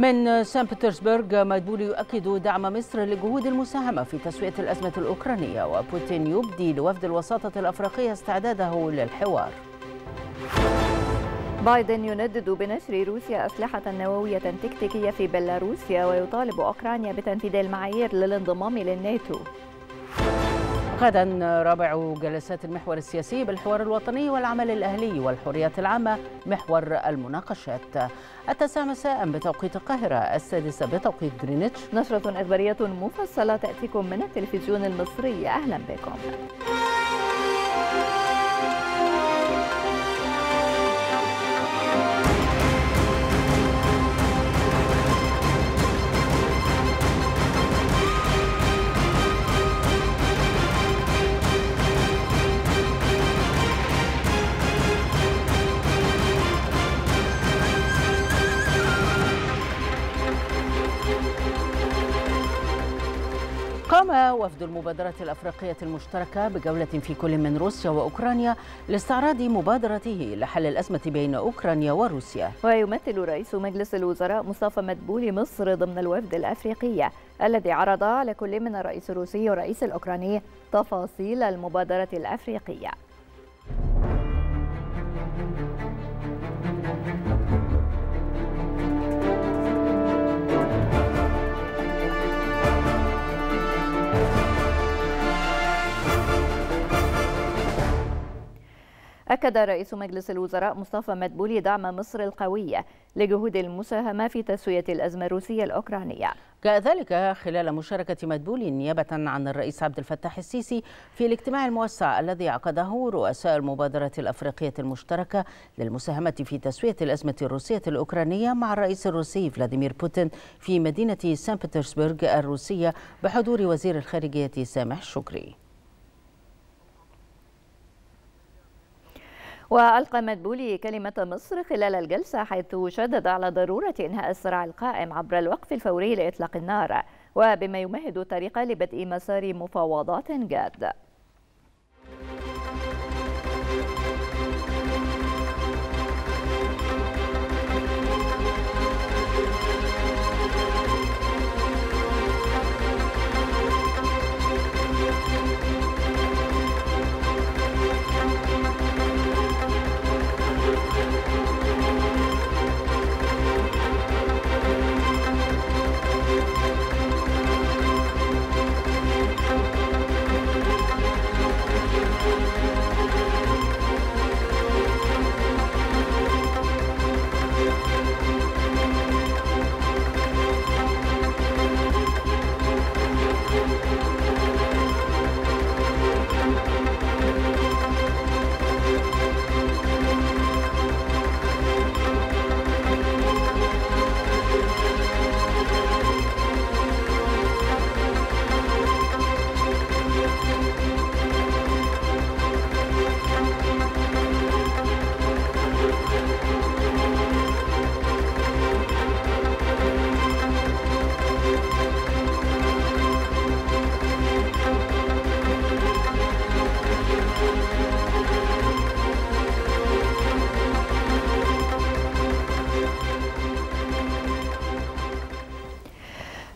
من سان بطرسبرغ مدبولي يؤكد دعم مصر لجهود المساهمة في تسوية الأزمة الأوكرانية وبوتين يبدي لوفد الوساطة الأفريقية استعداده للحوار. بايدن يندد بنشر روسيا أسلحة نووية تكتيكية في بيلاروسيا ويطالب أوكرانيا بتنفيذ المعايير للانضمام للناتو. غدا رابع جلسات المحور السياسي بالحوار الوطني والعمل الأهلي والحريات العامة محور المناقشات. التاسعة مساء بتوقيت القاهرة السادسة بتوقيت جرينتش نشرة إخبارية مفصلة تأتيكم من التلفزيون المصري. أهلا بكم. وفد المبادرة الأفريقية المشتركة بجولة في كل من روسيا وأوكرانيا لاستعراض مبادرته لحل الأزمة بين أوكرانيا وروسيا. ويمثل رئيس مجلس الوزراء مصطفى مدبولي مصر ضمن الوفد الأفريقي الذي عرض على كل من الرئيس الروسي والرئيس الأوكراني تفاصيل المبادرة الأفريقية. أكد رئيس مجلس الوزراء مصطفى مدبولي دعم مصر القوية لجهود المساهمة في تسوية الأزمة الروسية الأوكرانية. جاء ذلك خلال مشاركة مدبولي نيابة عن الرئيس عبد الفتاح السيسي في الاجتماع الموسع الذي عقده رؤساء المبادرة الأفريقية المشتركة للمساهمة في تسوية الأزمة الروسية الأوكرانية مع الرئيس الروسي فلاديمير بوتين في مدينة سان بطرسبرغ الروسية بحضور وزير الخارجية سامح شكري. وألقى مدبولي كلمة مصر خلال الجلسة حيث شدد على ضرورة إنهاء الصراع القائم عبر الوقف الفوري لإطلاق النار وبما يمهد الطريق لبدء مسار مفاوضات جاد.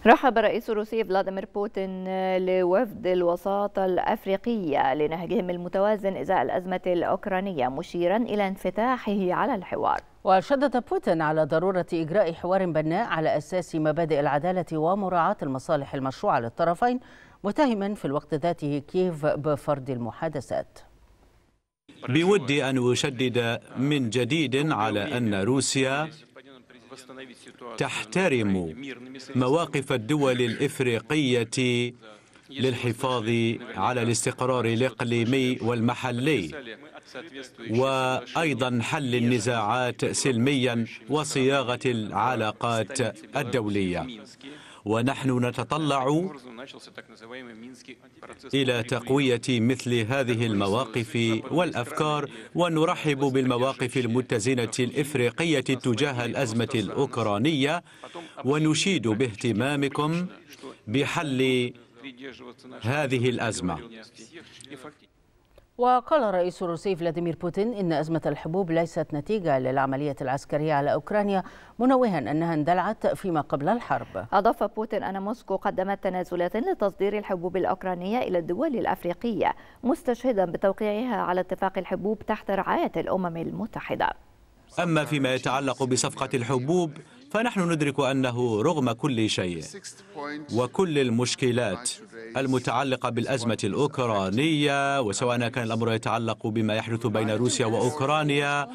رحب الرئيس الروسي فلاديمير بوتين لوفد الوساطة الأفريقية لنهجهم المتوازن إزاء الأزمة الأوكرانية مشيرا إلى انفتاحه على الحوار. وشدد بوتين على ضرورة إجراء حوار بناء على أساس مبادئ العدالة ومراعاة المصالح المشروعة للطرفين متهما في الوقت ذاته كييف بفرض المحادثات. بودي أن أشدد من جديد على أن روسيا تحترم مواقف الدول الإفريقية للحفاظ على الاستقرار الإقليمي والمحلي وأيضا حل النزاعات سلميا وصياغة العلاقات الدولية. ونحن نتطلع إلى تقوية مثل هذه المواقف والأفكار ونرحب بالمواقف المتزنة الإفريقية تجاه الأزمة الأوكرانية ونشيد باهتمامكم بحل هذه الأزمة. وقال الرئيس الروسي فلاديمير بوتين إن أزمة الحبوب ليست نتيجة للعملية العسكرية على أوكرانيا منوها أنها اندلعت فيما قبل الحرب. أضاف بوتين أن موسكو قدمت تنازلات لتصدير الحبوب الأوكرانية إلى الدول الأفريقية مستشهدا بتوقيعها على اتفاق الحبوب تحت رعاية الأمم المتحدة. أما فيما يتعلق بصفقة الحبوب فنحن ندرك أنه رغم كل شيء وكل المشكلات المتعلقة بالأزمة الأوكرانية وسواء كان الأمر يتعلق بما يحدث بين روسيا وأوكرانيا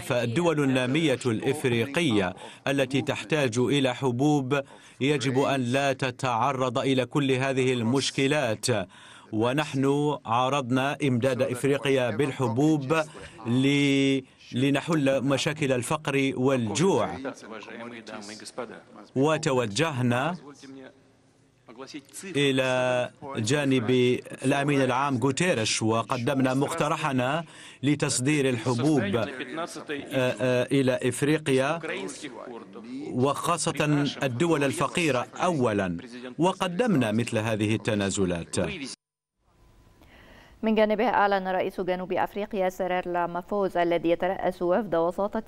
فالدول النامية الإفريقية التي تحتاج إلى حبوب يجب أن لا تتعرض إلى كل هذه المشكلات. ونحن عارضنا إمداد إفريقيا بالحبوب لنحل مشاكل الفقر والجوع. وتوجهنا إلى جانب الأمين العام غوتيريش وقدمنا مقترحنا لتصدير الحبوب إلى إفريقيا وخاصة الدول الفقيرة أولا وقدمنا مثل هذه التنازلات. من جانبه أعلن رئيس جنوب أفريقيا سيريل رامافوزا الذي يترأس وفد وساطة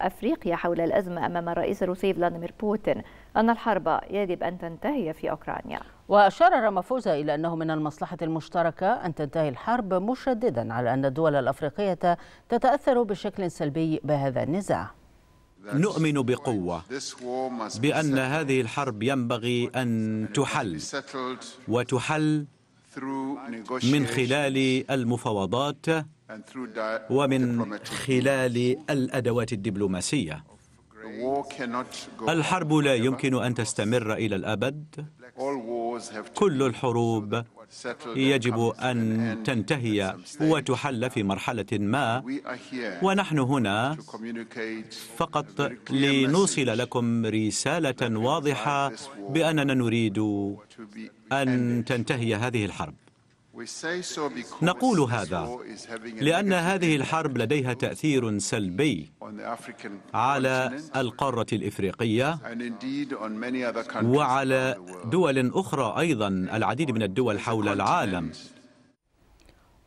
أفريقيا حول الأزمة أمام الرئيس الروسي فلاديمير بوتين أن الحرب يجب أن تنتهي في أوكرانيا. وأشار رامافوزا إلى أنه من المصلحة المشتركة أن تنتهي الحرب مشددا على أن الدول الأفريقية تتأثر بشكل سلبي بهذا النزاع. نؤمن بقوة بأن هذه الحرب ينبغي أن تحل وتحل من خلال المفاوضات ومن خلال الأدوات الدبلوماسية. الحرب لا يمكن أن تستمر إلى الأبد. كل الحروب يجب أن تنتهي وتحل في مرحلة ما. ونحن هنا فقط لنوصل لكم رسالة واضحة بأننا نريد أن تنتهي هذه الحرب. نقول هذا لأن هذه الحرب لديها تأثير سلبي على القارة الإفريقية وعلى دول أخرى أيضا العديد من الدول حول العالم.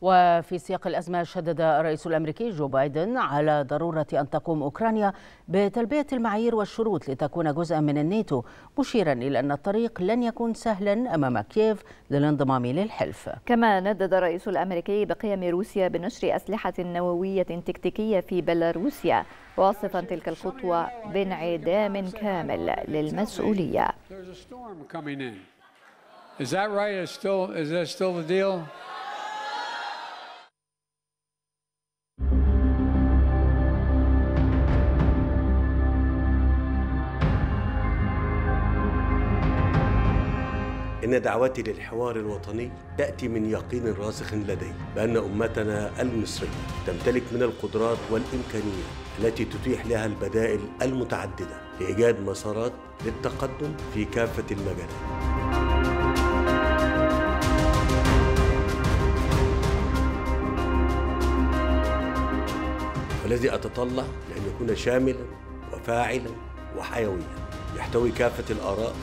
وفي سياق الأزمة شدد الرئيس الأمريكي جو بايدن على ضرورة أن تقوم أوكرانيا بتلبية المعايير والشروط لتكون جزءا من الناتو مشيرا إلى أن الطريق لن يكون سهلا أمام كييف للانضمام للحلف كما ندد الرئيس الأمريكي بقيم روسيا بنشر أسلحة نووية تكتيكية في بيلاروسيا واصفا تلك الخطوة بانعدام كامل للمسؤولية Is that right? Is, still, is that still the deal? إن دعوتي للحوار الوطني تأتي من يقين راسخ لدي بأن أمتنا المصرية تمتلك من القدرات والإمكانيات التي تتيح لها البدائل المتعددة لإيجاد مسارات للتقدم في كافة المجالات. والذي أتطلع لأن يكون شاملا وفاعلا وحيويا يحتوي كافة الآراء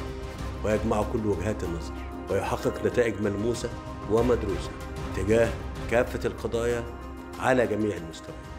ويجمع كل وجهات النظر ويحقق نتائج ملموسة ومدروسة تجاه كافة القضايا على جميع المستويات.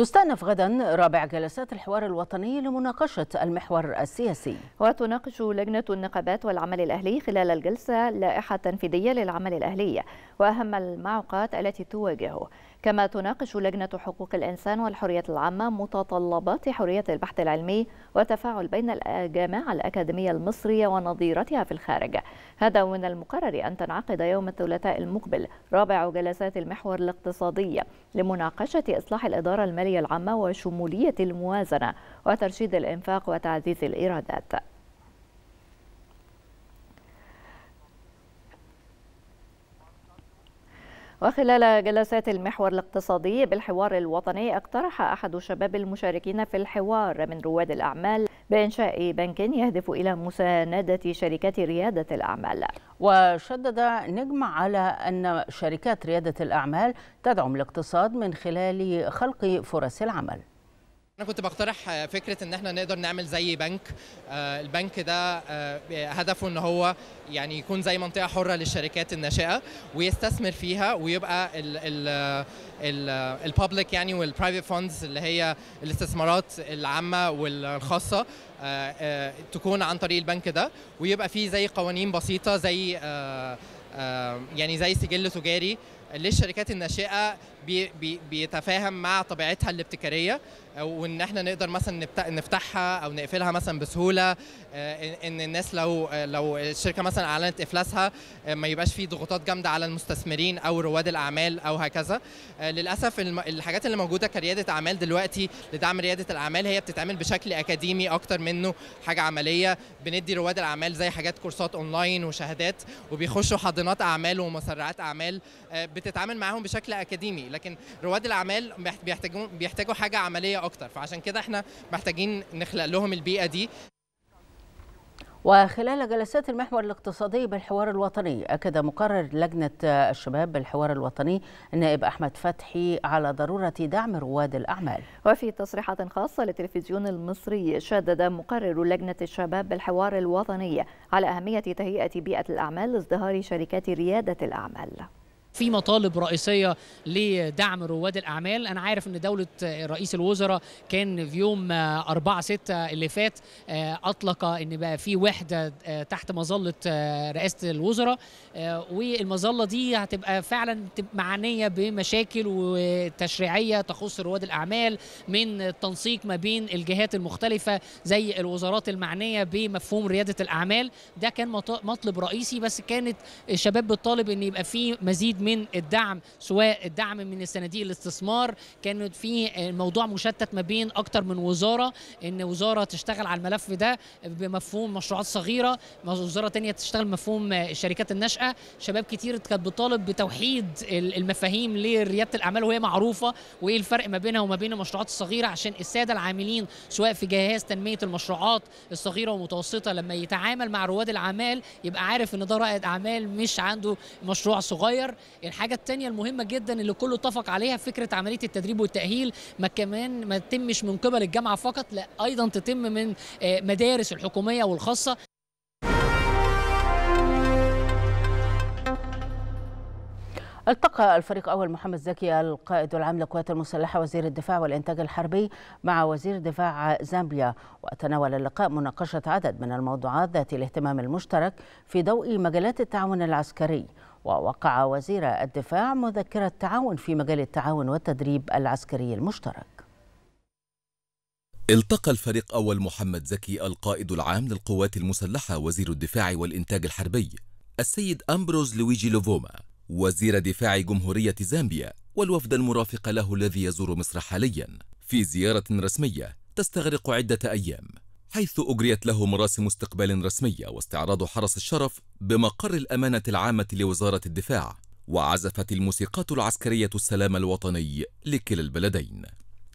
تستأنف غدا رابع جلسات الحوار الوطني لمناقشة المحور السياسي. وتناقش لجنة النقابات والعمل الأهلي خلال الجلسة لائحة تنفيذية للعمل الأهلي وأهم المعوقات التي تواجهه. كما تناقش لجنة حقوق الإنسان والحريات العامة متطلبات حرية البحث العلمي وتفاعل بين الجامعة الأكاديمية المصرية ونظيرتها في الخارج. هذا ومن المقرر أن تنعقد يوم الثلاثاء المقبل رابع جلسات المحور الاقتصادي لمناقشة إصلاح الإدارة المالية العامة وشمولية الموازنة وترشيد الإنفاق وتعزيز الإيرادات. وخلال جلسات المحور الاقتصادي بالحوار الوطني اقترح أحد شباب المشاركين في الحوار من رواد الأعمال بإنشاء بنك يهدف إلى مساندة شركات ريادة الأعمال. وشدد نجم على أن شركات ريادة الأعمال تدعم الاقتصاد من خلال خلق فرص العمل. أنا كنت بقترح فكرة إن إحنا نقدر نعمل زي بنك. البنك ده هدفه إن هو يعني يكون زي منطقة حرة للشركات الناشئة ويستثمر فيها ويبقى ال public يعني وال private funds اللي هي الاستثمارات العامة والخاصة تكون عن طريق البنك ده ويبقى فيه زي قوانين بسيطة زي يعني زي سجل تجاري للشركات الناشئة بي بي بيتفاهم مع طبيعتها الابتكارية وإن إحنا نقدر مثلا نفتحها أو نقفلها مثلا بسهولة ان الناس لو لو الشركة مثلا أعلنت إفلاسها ما يبقاش في ضغوطات جامدة على المستثمرين أو رواد الأعمال أو هكذا. للأسف الحاجات اللي موجودة كريادة أعمال دلوقتي لدعم ريادة الأعمال هي بتتعمل بشكل أكاديمي أكتر منه حاجة عملية. بندي رواد الأعمال زي حاجات كورسات أونلاين وشهادات وبيخشوا حاضنات أعمال ومسرعات أعمال بتتعامل معاهم بشكل أكاديمي. لكن رواد الأعمال بيحتاجوا بيحتاجوا حاجة عملية أكتر. فعشان كده إحنا محتاجين نخلق لهم البيئة دي. وخلال جلسات المحور الاقتصادي بالحوار الوطني أكد مقرر لجنة الشباب بالحوار الوطني النائب أحمد فتحي على ضرورة دعم رواد الأعمال. وفي تصريحات خاصة للتلفزيون المصري شدد مقرر لجنة الشباب بالحوار الوطني على أهمية تهيئة بيئة الأعمال لازدهار شركات ريادة الأعمال. في مطالب رئيسية لدعم رواد الأعمال. أنا عارف إن دولة رئيس الوزراء كان في يوم 4 6 اللي فات أطلق إن بقى في وحدة تحت مظلة رئاسة الوزراء. والمظلة دي هتبقى فعلا معنيه بمشاكل وتشريعية تخص رواد الأعمال من التنسيق ما بين الجهات المختلفة زي الوزارات المعنية بمفهوم ريادة الأعمال. ده كان مطلب رئيسي بس كانت الشباب بتطالب إن يبقى في مزيد من الدعم سواء الدعم من الصناديق الاستثمار. كانت في الموضوع مشتت ما بين أكتر من وزارة إن وزارة تشتغل على الملف ده بمفهوم مشروعات صغيرة وزارة تانية تشتغل مفهوم الشركات الناشئه شباب كتير كانت بتطالب بتوحيد المفاهيم لريادة الأعمال وهي معروفة. وإيه الفرق ما بينها وما بين المشروعات الصغيرة؟ عشان السادة العاملين سواء في جهاز تنمية المشروعات الصغيرة والمتوسطة لما يتعامل مع رواد الأعمال يبقى عارف إن ده رائد أعمال مش عنده مشروع صغير. الحاجة الثانية المهمة جدا اللي كله اتفق عليها فكرة عملية التدريب والتأهيل ما كمان ما تتمش من قبل الجامعة فقط لا أيضا تتم من مدارس الحكومية والخاصة. التقى الفريق أول محمد زكي القائد العام للقوات المسلحة وزير الدفاع والإنتاج الحربي مع وزير دفاع زامبيا. وتناول اللقاء مناقشة عدد من الموضوعات ذات الاهتمام المشترك في ضوء مجالات التعاون العسكري. ووقع وزير الدفاع مذكرة تعاون في مجال التعاون والتدريب العسكري المشترك. التقى الفريق أول محمد زكي القائد العام للقوات المسلحة وزير الدفاع والإنتاج الحربي السيد أمبروز لويجي لوفوما وزير دفاع جمهورية زامبيا والوفد المرافق له الذي يزور مصر حاليا في زيارة رسمية تستغرق عدة أيام. حيث أجريت له مراسم استقبال رسمية واستعراض حرس الشرف بمقر الأمانة العامة لوزارة الدفاع وعزفت الموسيقات العسكرية السلام الوطني لكلا البلدين.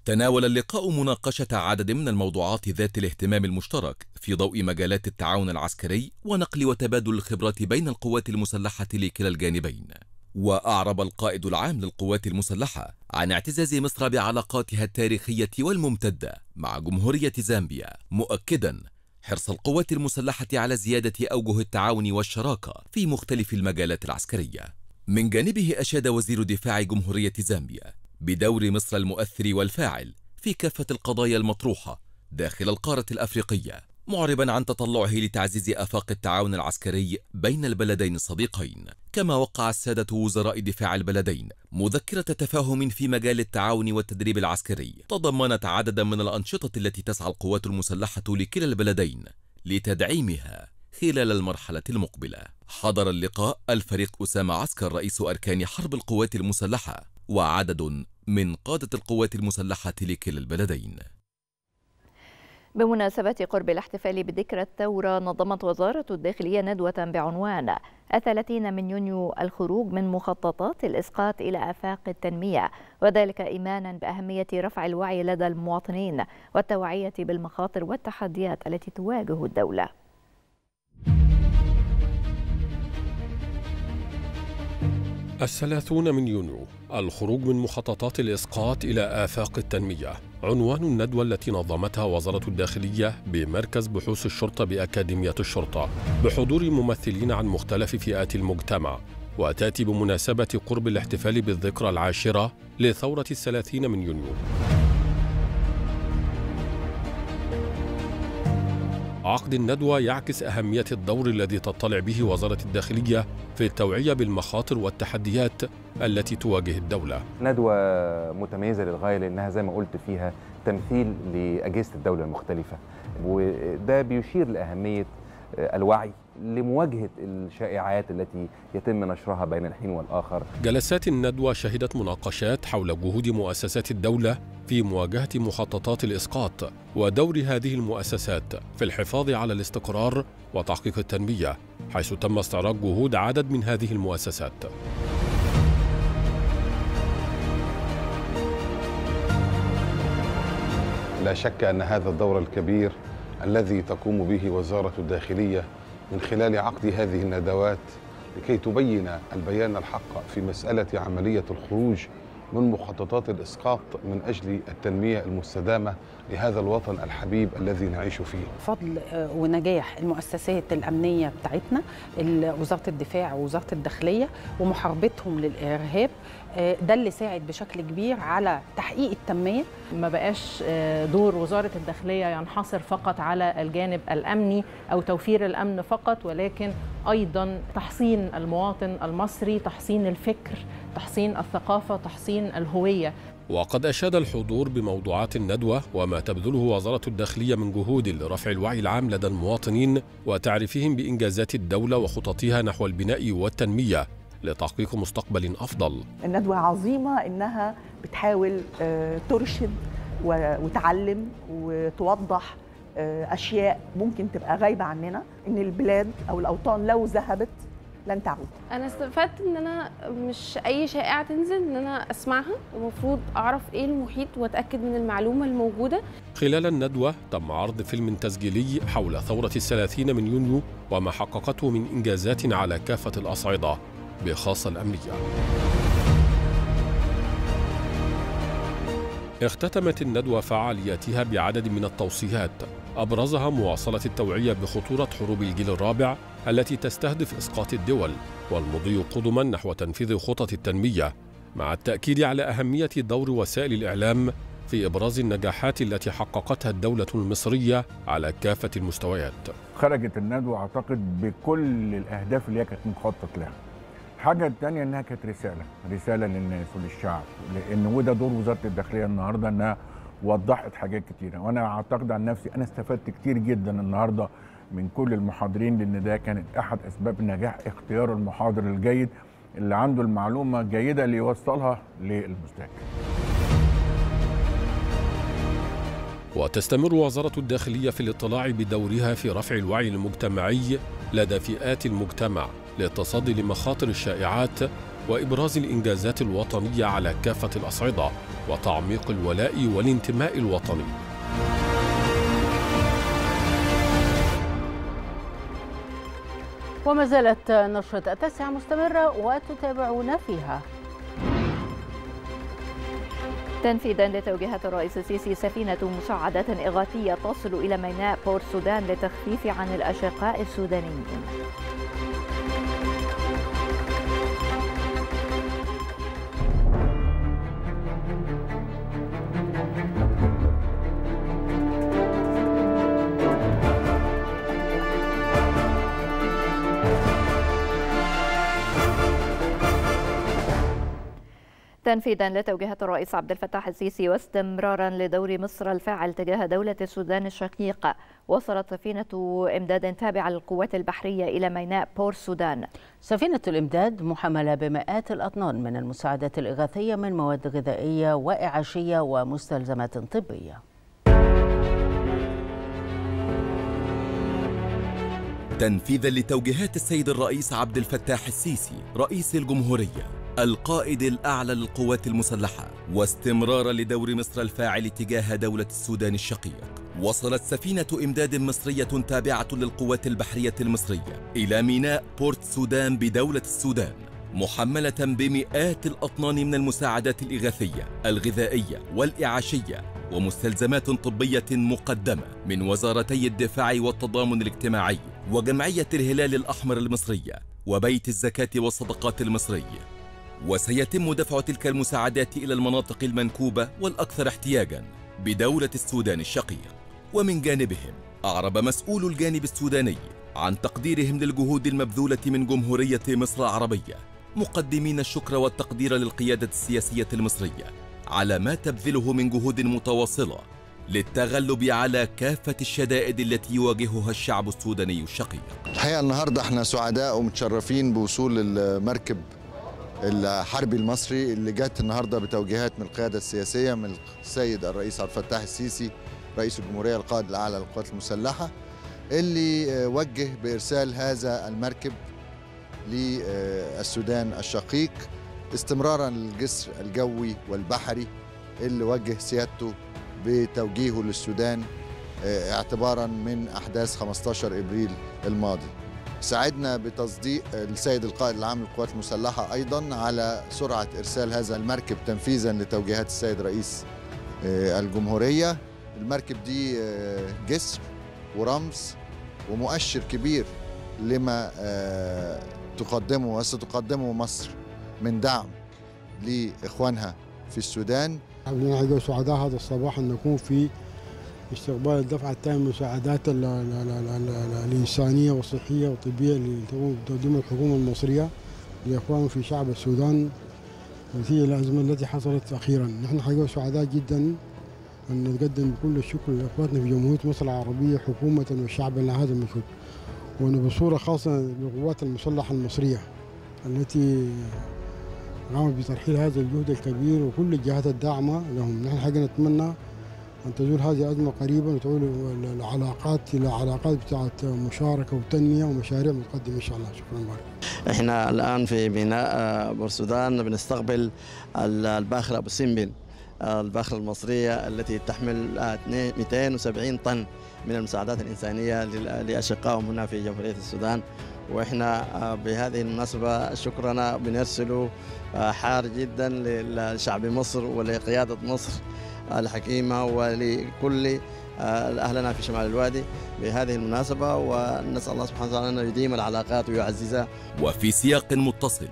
تناول اللقاء مناقشة عدد من الموضوعات ذات الاهتمام المشترك في ضوء مجالات التعاون العسكري ونقل وتبادل الخبرات بين القوات المسلحة لكلا الجانبين. وأعرب القائد العام للقوات المسلحة عن اعتزاز مصر بعلاقاتها التاريخية والممتدة مع جمهورية زامبيا مؤكدا حرص القوات المسلحة على زيادة أوجه التعاون والشراكة في مختلف المجالات العسكرية. من جانبه أشاد وزير دفاع جمهورية زامبيا بدور مصر المؤثر والفاعل في كافة القضايا المطروحة داخل القارة الأفريقية. معربا عن تطلعه لتعزيز آفاق التعاون العسكري بين البلدين الصديقين كما وقع السادة وزراء دفاع البلدين مذكرة تفاهم في مجال التعاون والتدريب العسكري. تضمنت عددا من الأنشطة التي تسعى القوات المسلحة لكلا البلدين لتدعيمها خلال المرحلة المقبلة. حضر اللقاء الفريق أسامة عسكر رئيس أركان حرب القوات المسلحة وعدد من قادة القوات المسلحة لكلا البلدين. بمناسبة قرب الاحتفال بذكرى الثورة نظمت وزارة الداخلية ندوة بعنوان الثلاثين من يونيو الخروج من مخططات الإسقاط إلى آفاق التنمية وذلك إيمانا بأهمية رفع الوعي لدى المواطنين والتوعية بالمخاطر والتحديات التي تواجه الدولة. الثلاثون من يونيو الخروج من مخططات الإسقاط إلى آفاق التنمية. عنوان الندوة التي نظمتها وزارة الداخلية بمركز بحوث الشرطة بأكاديمية الشرطة بحضور ممثلين عن مختلف فئات المجتمع وتأتي بمناسبة قرب الاحتفال بالذكرى العاشرة لثورة الثلاثين من يونيو. عقد الندوة يعكس أهمية الدور الذي تطلع به وزارة الداخلية في التوعية بالمخاطر والتحديات التي تواجه الدولة. ندوة متميزة للغاية لأنها زي ما قلت فيها تمثيل لأجهزة الدولة المختلفة وده بيشير لأهمية الوعي لمواجهة الشائعات التي يتم نشرها بين الحين والآخر. جلسات الندوة شهدت مناقشات حول جهود مؤسسات الدولة في مواجهة مخططات الإسقاط ودور هذه المؤسسات في الحفاظ على الاستقرار وتحقيق التنمية حيث تم استعراض جهود عدد من هذه المؤسسات. لا شك أن هذا الدور الكبير الذي تقوم به وزارة الداخلية من خلال عقد هذه الندوات لكي تبين البيان الحق في مسألة عملية الخروج من مخططات الإسقاط من أجل التنمية المستدامة لهذا الوطن الحبيب الذي نعيش فيه. فضل ونجاح المؤسسات الأمنية بتاعتنا وزارة الدفاع ووزارة الداخلية ومحاربتهم للإرهاب ده اللي ساعد بشكل كبير على تحقيق التنمية. ما بقاش دور وزارة الداخلية ينحصر فقط على الجانب الأمني أو توفير الأمن فقط ولكن أيضا تحصين المواطن المصري تحصين الفكر تحصين الثقافة تحصين الهوية. وقد أشاد الحضور بموضوعات الندوة وما تبذله وزارة الداخلية من جهود لرفع الوعي العام لدى المواطنين وتعريفهم بإنجازات الدولة وخططها نحو البناء والتنمية. لتحقيق مستقبل أفضل. الندوة عظيمة إنها بتحاول ترشد وتعلم وتوضح أشياء ممكن تبقى غايبة عننا إن البلاد أو الأوطان لو ذهبت لن تعود. أنا استفدت إن أنا مش أي شائعة تنزل إن أنا أسمعها. ومفروض أعرف إيه المحيط وأتأكد من المعلومة الموجودة. خلال الندوة تم عرض فيلم تسجيلي حول ثورة الثلاثين من يونيو وما حققته من إنجازات على كافة الأصعدة. بخاصة الأمنية اختتمت الندوة فعالياتها بعدد من التوصيات أبرزها مواصلة التوعية بخطورة حروب الجيل الرابع التي تستهدف إسقاط الدول والمضي قدما نحو تنفيذ خطط التنمية مع التأكيد على أهمية دور وسائل الإعلام في إبراز النجاحات التي حققتها الدولة المصرية على كافة المستويات. خرجت الندوة أعتقد بكل الأهداف اللي هي كانت مخطط لها. الحاجة الثانية إنها كانت رسالة رسالة للناس وللشعب لأن وده دور وزارة الداخلية النهاردة إنها وضحت حاجات كتيرة. وأنا أعتقد عن نفسي أنا استفدت كتير جدا النهاردة من كل المحاضرين لأن ده كانت أحد أسباب نجاح اختيار المحاضر الجيد اللي عنده المعلومة الجيدة اللي يوصلها للمستهلك وتستمر وزارة الداخلية في الاطلاع بدورها في رفع الوعي المجتمعي لدى فئات المجتمع. للتصدي لمخاطر الشائعات وإبراز الإنجازات الوطنية على كافة الأصعدة وتعميق الولاء والانتماء الوطني. وما زالت نشرة التاسعة مستمرة وتتابعون فيها. تنفيذا لتوجيهات الرئيس السيسي سفينة مساعدات إغاثية تصل إلى ميناء بور سودان للتخفيف عن الأشقاء السودانيين. تنفيذا لتوجيهات الرئيس عبد الفتاح السيسي واستمرارا لدور مصر الفاعل تجاه دولة السودان الشقيقة وصلت سفينة إمداد تابعة للقوات البحرية إلى ميناء بور سودان. سفينة الإمداد محملة بمئات الأطنان من المساعدات الإغاثية من مواد غذائية وإعاشية ومستلزمات طبية. تنفيذا لتوجيهات السيد الرئيس عبد الفتاح السيسي رئيس الجمهورية. القائد الأعلى للقوات المسلحة واستمرارا لدور مصر الفاعل تجاه دولة السودان الشقيق. وصلت سفينة إمداد مصرية تابعة للقوات البحرية المصرية إلى ميناء بورت سودان بدولة السودان محملة بمئات الأطنان من المساعدات الإغاثية الغذائية والإعاشية ومستلزمات طبية مقدمة من وزارتي الدفاع والتضامن الاجتماعي وجمعية الهلال الأحمر المصرية وبيت الزكاة والصدقات المصري وسيتم دفع تلك المساعدات إلى المناطق المنكوبة والأكثر احتياجاً بدولة السودان الشقيق. ومن جانبهم أعرب مسؤول الجانب السوداني عن تقديرهم للجهود المبذولة من جمهورية مصر العربية مقدمين الشكر والتقدير للقيادة السياسية المصرية على ما تبذله من جهود متواصلة للتغلب على كافة الشدائد التي يواجهها الشعب السوداني الشقيق. الحقيقة النهارده إحنا سعداء ومتشرفين بوصول المركب الحربي المصري اللي جت النهارده بتوجيهات من القيادة السياسية من السيد الرئيس عبد الفتاح السيسي رئيس الجمهورية القائد الاعلى للقوات المسلحة اللي وجه بإرسال هذا المركب للسودان الشقيق استمرارا للجسر الجوي والبحري اللي وجه سيادته بتوجيهه للسودان اعتبارا من أحداث 15 إبريل الماضي. ساعدنا بتصديق السيد القائد العام للقوات المسلحة أيضا على سرعة إرسال هذا المركب تنفيذا لتوجيهات السيد رئيس الجمهورية. المركب دي جسر ورمز ومؤشر كبير لما تقدمه وستقدمه مصر من دعم لإخوانها في السودان. نحن سعداء هذا الصباح أن نكون في استقبال الدفعة الثانية من المساعدات الإنسانية والصحية والطبية اللي تقدمها الحكومة المصرية لإخوانهم في شعب السودان نتيجة الأزمة التي حصلت أخيرا. نحن حقيقة سعداء جدا أن نقدم كل الشكر لإخواتنا في جمهورية مصر العربية حكومة وشعبا على هذا المجهود وبصورة خاصة للقوات المسلحة المصرية التي قامت بترحيل هذا الجهد الكبير وكل الجهات الداعمة لهم. نحن حقيقة نتمنى أن تزول هذه أزمة قريبا وتعود العلاقات إلى علاقات بتاعت مشاركة وتنمية ومشاريع متقدمة إن شاء الله. شكرا بارك. إحنا الآن في ميناء بورسودان بنستقبل الباخرة أبو سمبل. الباخرة المصرية التي تحمل 270 طن من المساعدات الإنسانية لأشقائهم هنا في جمهورية السودان. وإحنا بهذه المناسبة شكرنا بنرسله حار جدا لشعب مصر ولقيادة مصر. الحكيمة ولكل أهلنا في شمال الوادي بهذه المناسبة ونسأل الله سبحانه وتعالى أن يديم العلاقات ويعززها. وفي سياق متصل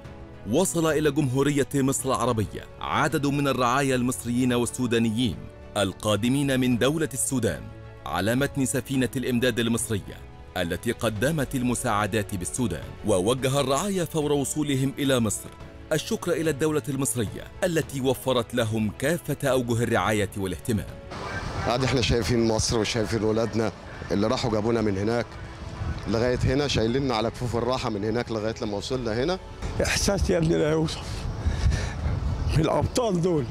وصل إلى جمهورية مصر العربية عدد من الرعايا المصريين والسودانيين القادمين من دولة السودان على متن سفينة الإمداد المصرية التي قدمت المساعدات بالسودان ووجه الرعايا فور وصولهم إلى مصر. الشكر إلى الدولة المصرية التي وفرت لهم كافة أوجه الرعاية والاهتمام. عاد إحنا شايفين مصر وشايفين ولادنا اللي راحوا جابونا من هناك لغاية هنا شايليننا على كفوف الراحة من هناك لغاية لما وصلنا هنا. احساس يا ابني لا يوصف. الأبطال دول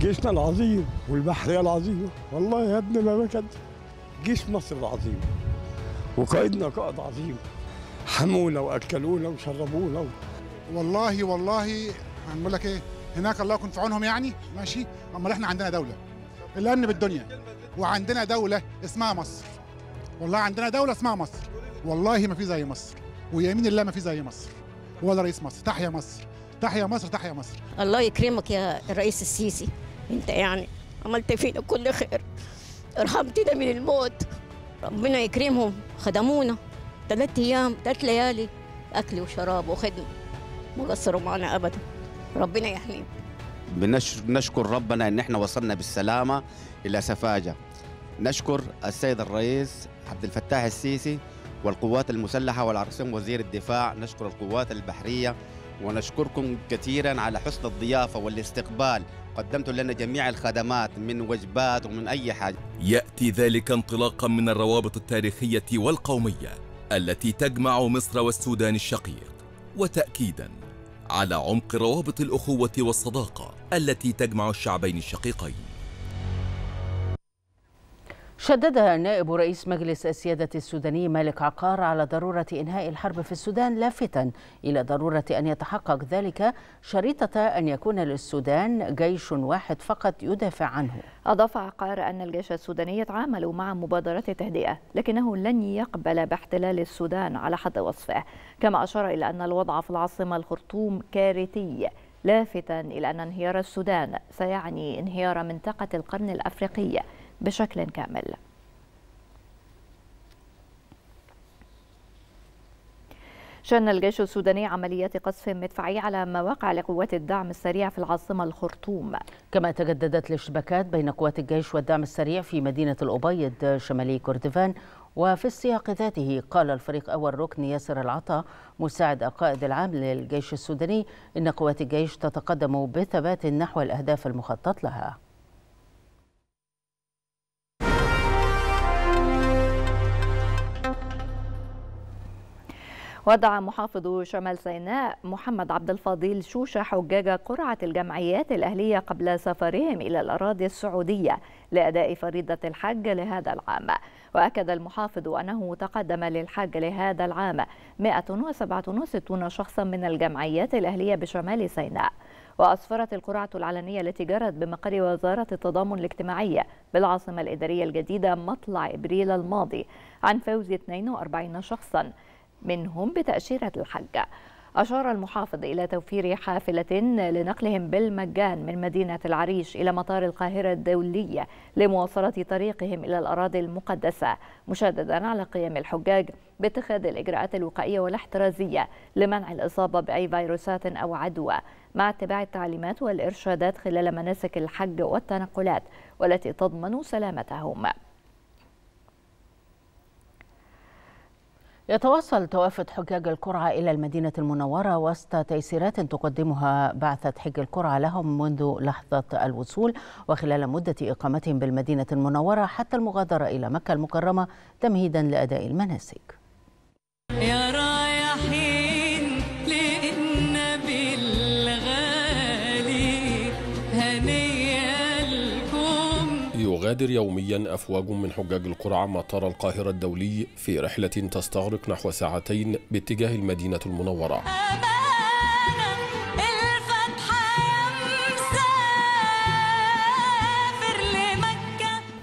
جيشنا العظيم والبحريه العظيمه والله يا ابني ما بكد جيش مصر العظيم. وقائدنا قائد عظيم. حمونا وأكلونا وشربونا. والله والله هنقول لك إيه هناك الله يكون في عونهم يعني؟ ماشي؟ أمال إحنا عندنا دولة. الامن بالدنيا. وعندنا دولة اسمها مصر. والله عندنا دولة اسمها مصر. والله ما في زي مصر. ويمين الله ما في زي مصر. ولا رئيس مصر. تحيا مصر. تحيا مصر تحيا مصر. الله يكرمك يا الرئيس السيسي. أنت يعني عملت فينا كل خير. ارحمتنا من الموت. ربنا يكرمهم. خدمونا. ثلاث أيام ثلاث ليالي. أكل وشراب وخدمة. ما قصروا معنا ابدا. ربنا يحميهم. بنشكر ربنا إن إحنا وصلنا بالسلامة إلى سفاجة. نشكر السيد الرئيس عبد الفتاح السيسي والقوات المسلحة والعرسين وزير الدفاع. نشكر القوات البحرية ونشكركم كثيرا على حسن الضيافة والاستقبال. قدمتوا لنا جميع الخدمات من وجبات ومن أي حاجة. يأتي ذلك انطلاقا من الروابط التاريخية والقومية التي تجمع مصر والسودان الشقيق. وتاكيدا على عمق روابط الأخوة والصداقة التي تجمع الشعبين الشقيقين. شدد نائب رئيس مجلس السيادة السوداني مالك عقار على ضرورة إنهاء الحرب في السودان لافتا إلى ضرورة أن يتحقق ذلك شريطة أن يكون للسودان جيش واحد فقط يدافع عنه. أضاف عقار أن الجيش السوداني يتعامل مع مبادرة التهدئة لكنه لن يقبل باحتلال السودان على حد وصفه. كما أشار إلى أن الوضع في العاصمة الخرطوم كارثي. لافتا إلى أن انهيار السودان سيعني انهيار منطقة القرن الأفريقي. بشكل كامل. شن الجيش السوداني عمليات قصف مدفعي على مواقع لقوات الدعم السريع في العاصمة الخرطوم. كما تجددت الاشتباكات بين قوات الجيش والدعم السريع في مدينة الأبيض شمالي كردفان وفي السياق ذاته قال الفريق أول ركن ياسر العطا مساعد القائد العام للجيش السوداني إن قوات الجيش تتقدم بثبات نحو الأهداف المخطط لها. ودع محافظ شمال سيناء محمد عبد الفضيل شوشة حجاج قرعة الجمعيات الأهلية قبل سفرهم إلى الأراضي السعودية لأداء فريضة الحج لهذا العام. وأكد المحافظ أنه تقدم للحج لهذا العام 167 شخصا من الجمعيات الأهلية بشمال سيناء. وأسفرت القرعة العلنية التي جرت بمقر وزارة التضامن الاجتماعي بالعاصمة الإدارية الجديدة مطلع إبريل الماضي عن فوز 42 شخصا. منهم بتأشيرة الحج. أشار المحافظ إلى توفير حافلة لنقلهم بالمجان من مدينة العريش إلى مطار القاهرة الدولية لمواصلة طريقهم إلى الأراضي المقدسة مشددا على قيام الحجاج باتخاذ الإجراءات الوقائية والاحترازية لمنع الإصابة بأي فيروسات أو عدوى. مع اتباع التعليمات والإرشادات خلال مناسك الحج والتنقلات والتي تضمن سلامتهم. يتواصل توافد حجاج القرعة إلى المدينة المنورة وسط تيسيرات تقدمها بعثة حج القرعة لهم منذ لحظة الوصول وخلال مدة إقامتهم بالمدينة المنورة حتى المغادرة إلى مكة المكرمة تمهيدا لأداء المناسك. لكم يغادر يوميا أفواج من حجاج القرعة مطار القاهرة الدولي في رحلة تستغرق نحو ساعتين باتجاه المدينة المنورة.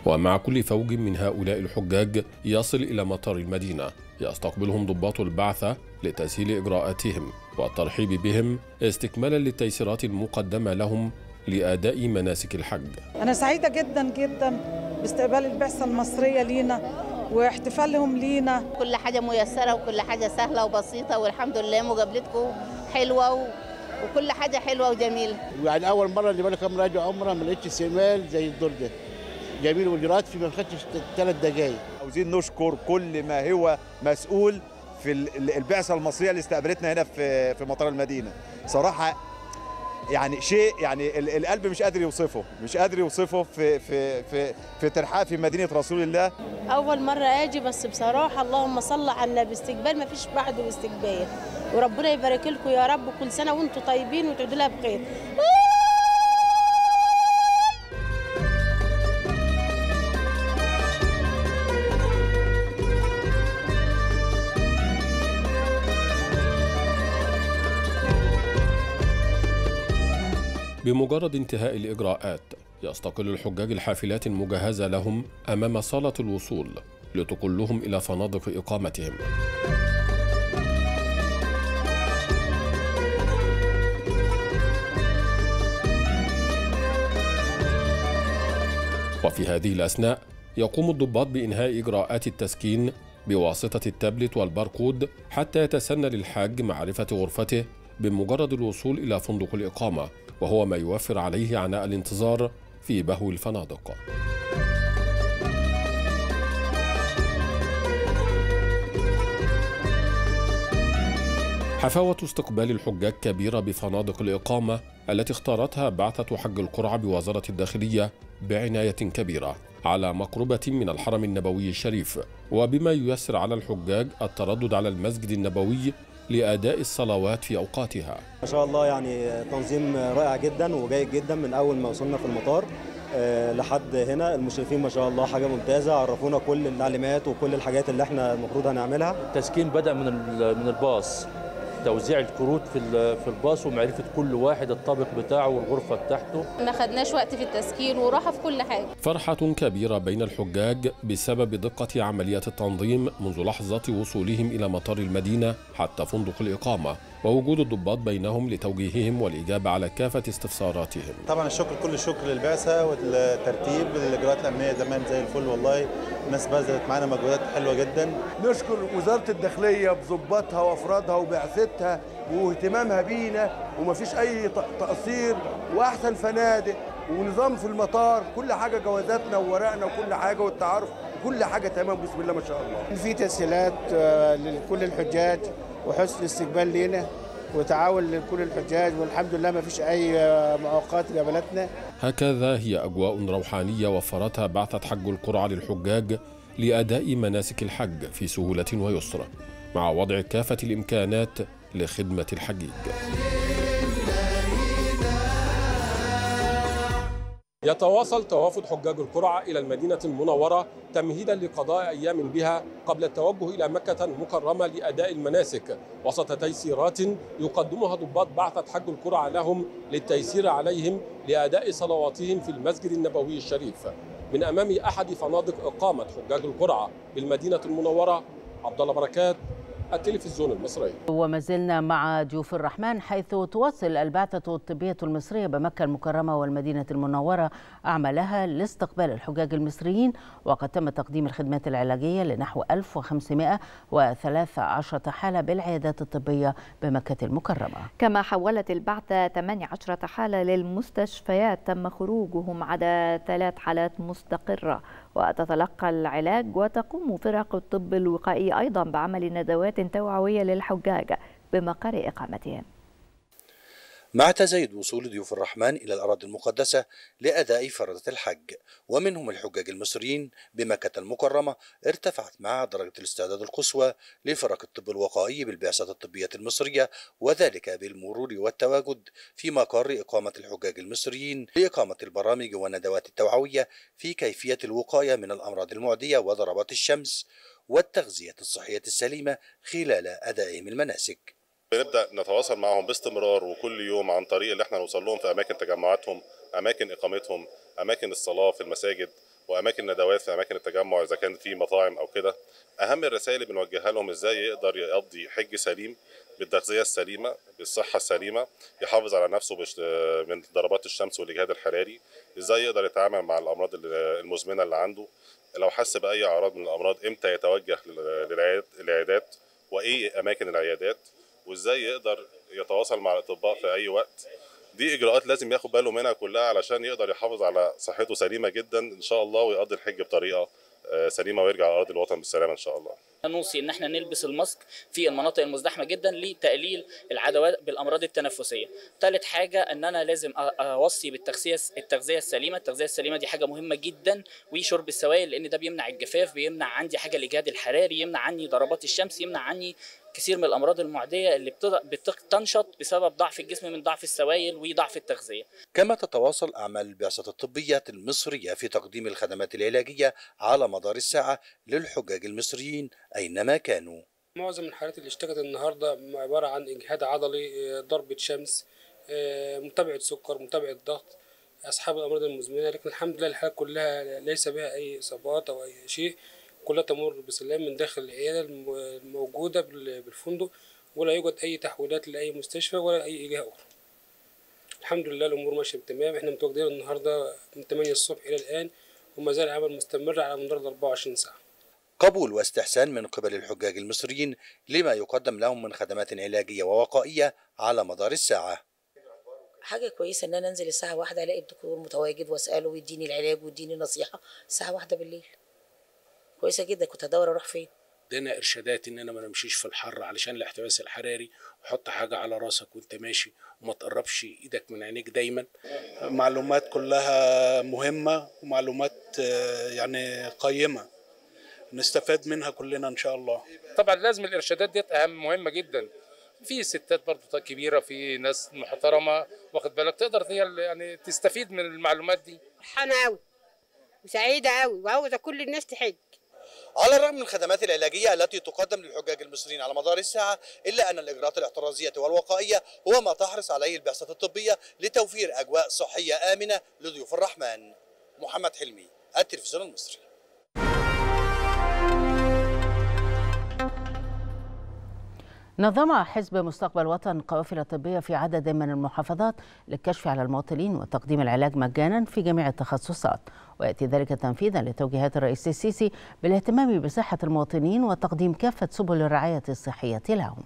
ومع كل فوج من هؤلاء الحجاج يصل إلى مطار المدينة يستقبلهم ضباط البعثة لتسهيل إجراءاتهم والترحيب بهم استكمالا للتيسيرات المقدمة لهم لأداء مناسك الحج أنا سعيدة جدا جدا باستقبال البعثة المصرية لينا واحتفالهم لينا. كل حاجة ميسرة وكل حاجة سهلة وبسيطة والحمد لله مقابلتكم حلوة و... وكل حاجة حلوة وجميلة. يعني أول مرة اللي بالك كام راجع عمرة ما لقيتش استعمال زي الدور ده جميل والإجراءات في ما خدتش ثلاث دقايق. عاوزين نشكر كل ما هو مسؤول في البعثة المصرية اللي استقبلتنا هنا في في مطار المدينة. صراحة يعني شيء يعني القلب مش قادر يوصفه مش قادر يوصفه في في في في ترحاب في مدينة رسول الله. أول مرة آجي بس بصراحة اللهم صل على النبي استقبال ما فيش بعده استقبال وربنا يبارك لكم يا رب كل سنة وأنتم طيبين وتعودوا لها بخير. بمجرد انتهاء الإجراءات يستقل الحجاج الحافلات المجهزة لهم أمام صالة الوصول لتقلهم إلى فنادق إقامتهم. وفي هذه الأثناء يقوم الضباط بإنهاء إجراءات التسكين بواسطة التابلت والباركود حتى يتسنى للحاج معرفة غرفته بمجرد الوصول إلى فندق الإقامة وهو ما يوفر عليه عناء الانتظار في بهو الفنادق. حفاوة استقبال الحجاج كبيرة بفنادق الإقامة التي اختارتها بعثة حج القرعة بوزارة الداخلية بعناية كبيرة على مقربة من الحرم النبوي الشريف. وبما ييسر على الحجاج التردد على المسجد النبوي لأداء الصلوات في أوقاتها. ما شاء الله يعني تنظيم رائع جدا وجيد جدا من أول ما وصلنا في المطار آه، لحد هنا. المشرفين ما شاء الله حاجة ممتازة عرفونا كل التعليمات وكل الحاجات اللي إحنا المفروض هنعملها. التسكين بدأ من ال- من الباص. توزيع الكروت في ال- في الباص ومعرفة كل واحد الطابق بتاعه والغرفة بتاعته. ما خدناش وقت في التسكين وراحة في كل حاجة. فرحة كبيرة بين الحجاج بسبب دقة عمليات التنظيم منذ لحظة وصولهم إلى مطار المدينة حتى فندق الإقامة. ووجود الضباط بينهم لتوجيههم والإجابة على كافة استفساراتهم. طبعا الشكر كل الشكر للبعثة والترتيب الاجراءات الأمنية تمام زي الفل والله. الناس بذلت معانا مجهودات حلوة جدا. نشكر وزارة الداخلية بظباطها وأفرادها وبعثتها واهتمامها بينا ومفيش أي تقصير. وأحسن فنادق ونظام في المطار كل حاجة جوازاتنا وورقنا وكل حاجة والتعارف كل حاجة تمام بسم الله ما شاء الله. في تسهيلات آه، لكل الحجاج وحسن استقبال لينا وتعاون لكل الحجاج والحمد لله ما فيش أي آه، معوقات قابلتنا هكذا هي أجواء روحانية وفرتها بعثة حج القرعة للحجاج لأداء مناسك الحج في سهولة ويسر مع وضع كافة الإمكانات لخدمة الحجيج. يتواصل توافد حجاج القرعة إلى المدينة المنورة تمهيدا لقضاء أيام بها قبل التوجه إلى مكة المكرمة لأداء المناسك. وسط تيسيرات يقدمها ضباط بعثة حج القرعة لهم للتيسير عليهم لأداء صلواتهم في المسجد النبوي الشريف. من أمام أحد فنادق إقامة حجاج القرعة بالمدينة المنورة عبد الله بركات التلفزيون المصري. وما زلنا مع ضيوف الرحمن حيث تواصل البعثة الطبية المصرية بمكة المكرمة والمدينة المنورة أعمالها لاستقبال الحجاج المصريين وقد تم تقديم الخدمات العلاجية لنحو 1513 حالة بالعيادات الطبية بمكة المكرمة. كما حولت البعثة 18 حالة للمستشفيات تم خروجهم عدا ثلاث حالات مستقرة. وتتلقى العلاج وتقوم فرق الطب الوقائي أيضا بعمل ندوات توعوية للحجاج بمقر إقامتهم. مع تزايد وصول ضيوف الرحمن إلى الأراضي المقدسة لأداء فرضة الحج. ومنهم الحجاج المصريين بمكة المكرمة ارتفعت معها درجة الاستعداد القصوى لفرق الطب الوقائي بالبعثة الطبية المصرية وذلك بالمرور والتواجد في مقر إقامة الحجاج المصريين لإقامة البرامج والندوات التوعوية في كيفية الوقاية من الأمراض المعدية وضربات الشمس والتغذية الصحية السليمة خلال أدائهم المناسك. بنبدأ نتواصل معهم باستمرار وكل يوم عن طريق اللي إحنا نوصل لهم في أماكن تجمعاتهم أماكن إقامتهم أماكن الصلاة في المساجد وأماكن ندوات في أماكن التجمع إذا كان في مطاعم أو كده. أهم الرسائل اللي بنوجهها لهم إزاي يقدر يقضي حج سليم بالتغذية السليمة بالصحة السليمة يحافظ على نفسه من ضربات الشمس والإجهاد الحراري إزاي يقدر يتعامل مع الأمراض المزمنة اللي عنده لو حس بأي أعراض من الأمراض إمتى يتوجه لل- للعياد- للعيادات وإيه أماكن العيادات وإزاي يقدر يتواصل مع الأطباء في أي وقت. دي إجراءات لازم ياخد باله منها كلها علشان يقدر يحافظ على صحته سليمة جدا إن شاء الله ويقضي الحج بطريقة آه، سليمة ويرجع على أرض الوطن بالسلامة إن شاء الله. نوصي إن إحنا نلبس الماسك في المناطق المزدحمة جدا لتقليل العدوات بالأمراض التنفسية. ثالث حاجة إن أنا لازم أوصي بالتغذية التغذية السليمة، التغذية السليمة دي حاجة مهمة جدا وشرب السوائل لأن ده بيمنع الجفاف، بيمنع عندي حاجة الاجهاد الحراري، يمنع عني ضربات الشمس، يمنع عني كثير من الأمراض المعدية اللي بتنشط بسبب ضعف الجسم من ضعف السوائل وضعف التغذية. كما تتواصل أعمال البعثة الطبية المصرية في تقديم الخدمات العلاجية على مدار الساعة للحجاج المصريين أينما كانوا. معظم الحالات اللي اشتكت النهارده عبارة عن إجهاد عضلي آه، ضربه شمس آه، متابعة سكر متابعة ضغط أصحاب الأمراض المزمنة لكن الحمد لله الحالات كلها ليس بها أي إصابات أو أي شيء. كلها تمر بسلام من داخل العيادة الم- الموجودة بال- بالفندق ولا يوجد أي تحويلات لأي مستشفى ولا أي جهه أخرى. الحمد لله الأمور ماشية بتمام. إحنا متواجدين النهارده من 8 الصبح إلى الآن وما زال العمل مستمر على مدار ال 24 ساعة. قبول واستحسان من قبل الحجاج المصريين لما يقدم لهم من خدمات علاجية ووقائية على مدار الساعة. حاجة كويسة إن أنا أنزل الساعة واحدة ألاقي الدكتور متواجد وأسأله ويديني العلاج ويديني نصيحة الساعة واحدة بالليل. كويسة جدا. كنت هدور أروح فين؟ ادينا ارشادات اننا ما نمشيش في الحر علشان الاحتباس الحراري وحط حاجة على راسك وأنت ماشي وما تقربش إيدك من عينيك دايما. معلومات كلها مهمة ومعلومات آه، يعني قيمة. نستفاد منها كلنا إن شاء الله. طبعا لازم الإرشادات ديت أهم مهمة جدا. في ستات برضه كبيرة في ناس محترمة. واخد بالك؟ تقدر هي يعني تستفيد من المعلومات دي. فرحانة قوي وسعيدة قوي وعاوزه كل الناس تحج. على الرغم من الخدمات العلاجية التي تقدم للحجاج المصريين على مدار الساعة إلا أن الإجراءات الاحترازية والوقائية هو ما تحرص عليه البعثة الطبية لتوفير أجواء صحية آمنة لضيوف الرحمن. محمد حلمي التلفزيون المصري. نظم حزب مستقبل وطن قوافل طبية في عدد من المحافظات للكشف على المواطنين وتقديم العلاج مجانا في جميع التخصصات. ويأتي ذلك تنفيذا لتوجيهات الرئيس السيسي بالاهتمام بصحة المواطنين وتقديم كافة سبل الرعاية الصحية لهم.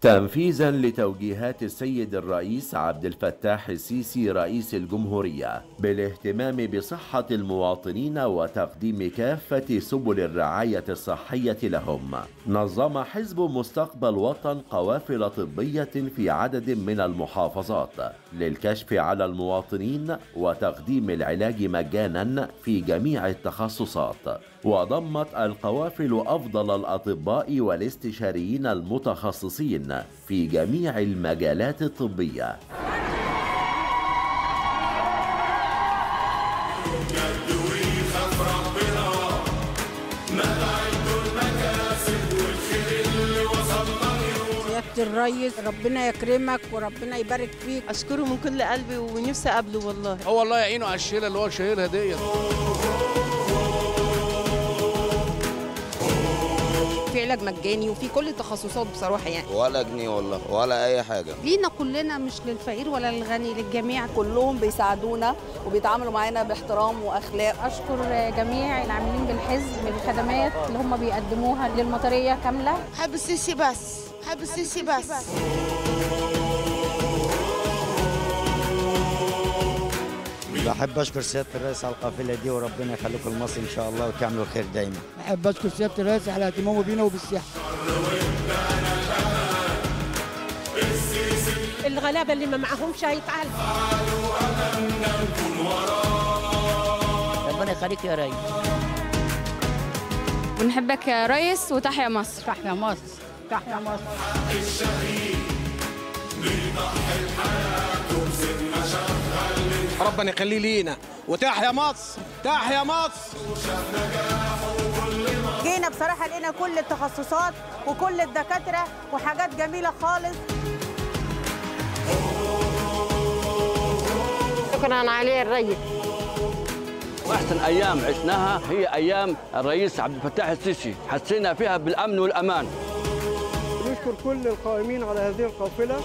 تنفيذا لتوجيهات السيد الرئيس عبد الفتاح السيسي رئيس الجمهورية بالاهتمام بصحة المواطنين وتقديم كافة سبل الرعاية الصحية لهم. نظم حزب مستقبل وطن قوافل طبية في عدد من المحافظات. للكشف على المواطنين وتقديم العلاج مجانا في جميع التخصصات. وضمت القوافل أفضل الأطباء والاستشاريين المتخصصين في جميع المجالات الطبية. الريس ربنا يكرمك وربنا يبارك فيك. أشكره من كل قلبي ونفسي أقابله والله. هو الله يعينه على الشيله اللي هو شايلها ديت. علاج مجاني وفي كل التخصصات بصراحة يعني. ولا جنيه والله ولا أي حاجة. لينا كلنا مش للفقير ولا للغني للجميع. كلهم بيساعدونا وبيتعاملوا معانا باحترام وأخلاق. أشكر جميع العاملين بالحزب بالخدمات اللي هم بيقدموها للمطرية كاملة. حب السيسي بس حب السيسي بس بحب اشكر سياده الرئيس على القافلة دي وربنا يخليكم لمصر إن شاء الله وتعملوا الخير دايما. بحب اشكر سياده الرئيس على اهتمامه بينا وبالسياحة. الغلابة اللي ما معهمش هيتعالجوا ربنا يخليك يا ريس. بنحبك يا ريس وتحيا مصر. تحيا مصر تحيا مصر. ربنا يخليه لينا. وتحيا مصر تحيا مصر. جينا بصراحة لقينا كل التخصصات وكل الدكاترة وحاجات جميلة خالص. شكرا عليه الريس. وأحسن أيام عشناها هي أيام الرئيس عبد الفتاح السيسي. حسينا فيها بالأمن والأمان. نشكر كل القائمين على هذه القافلة.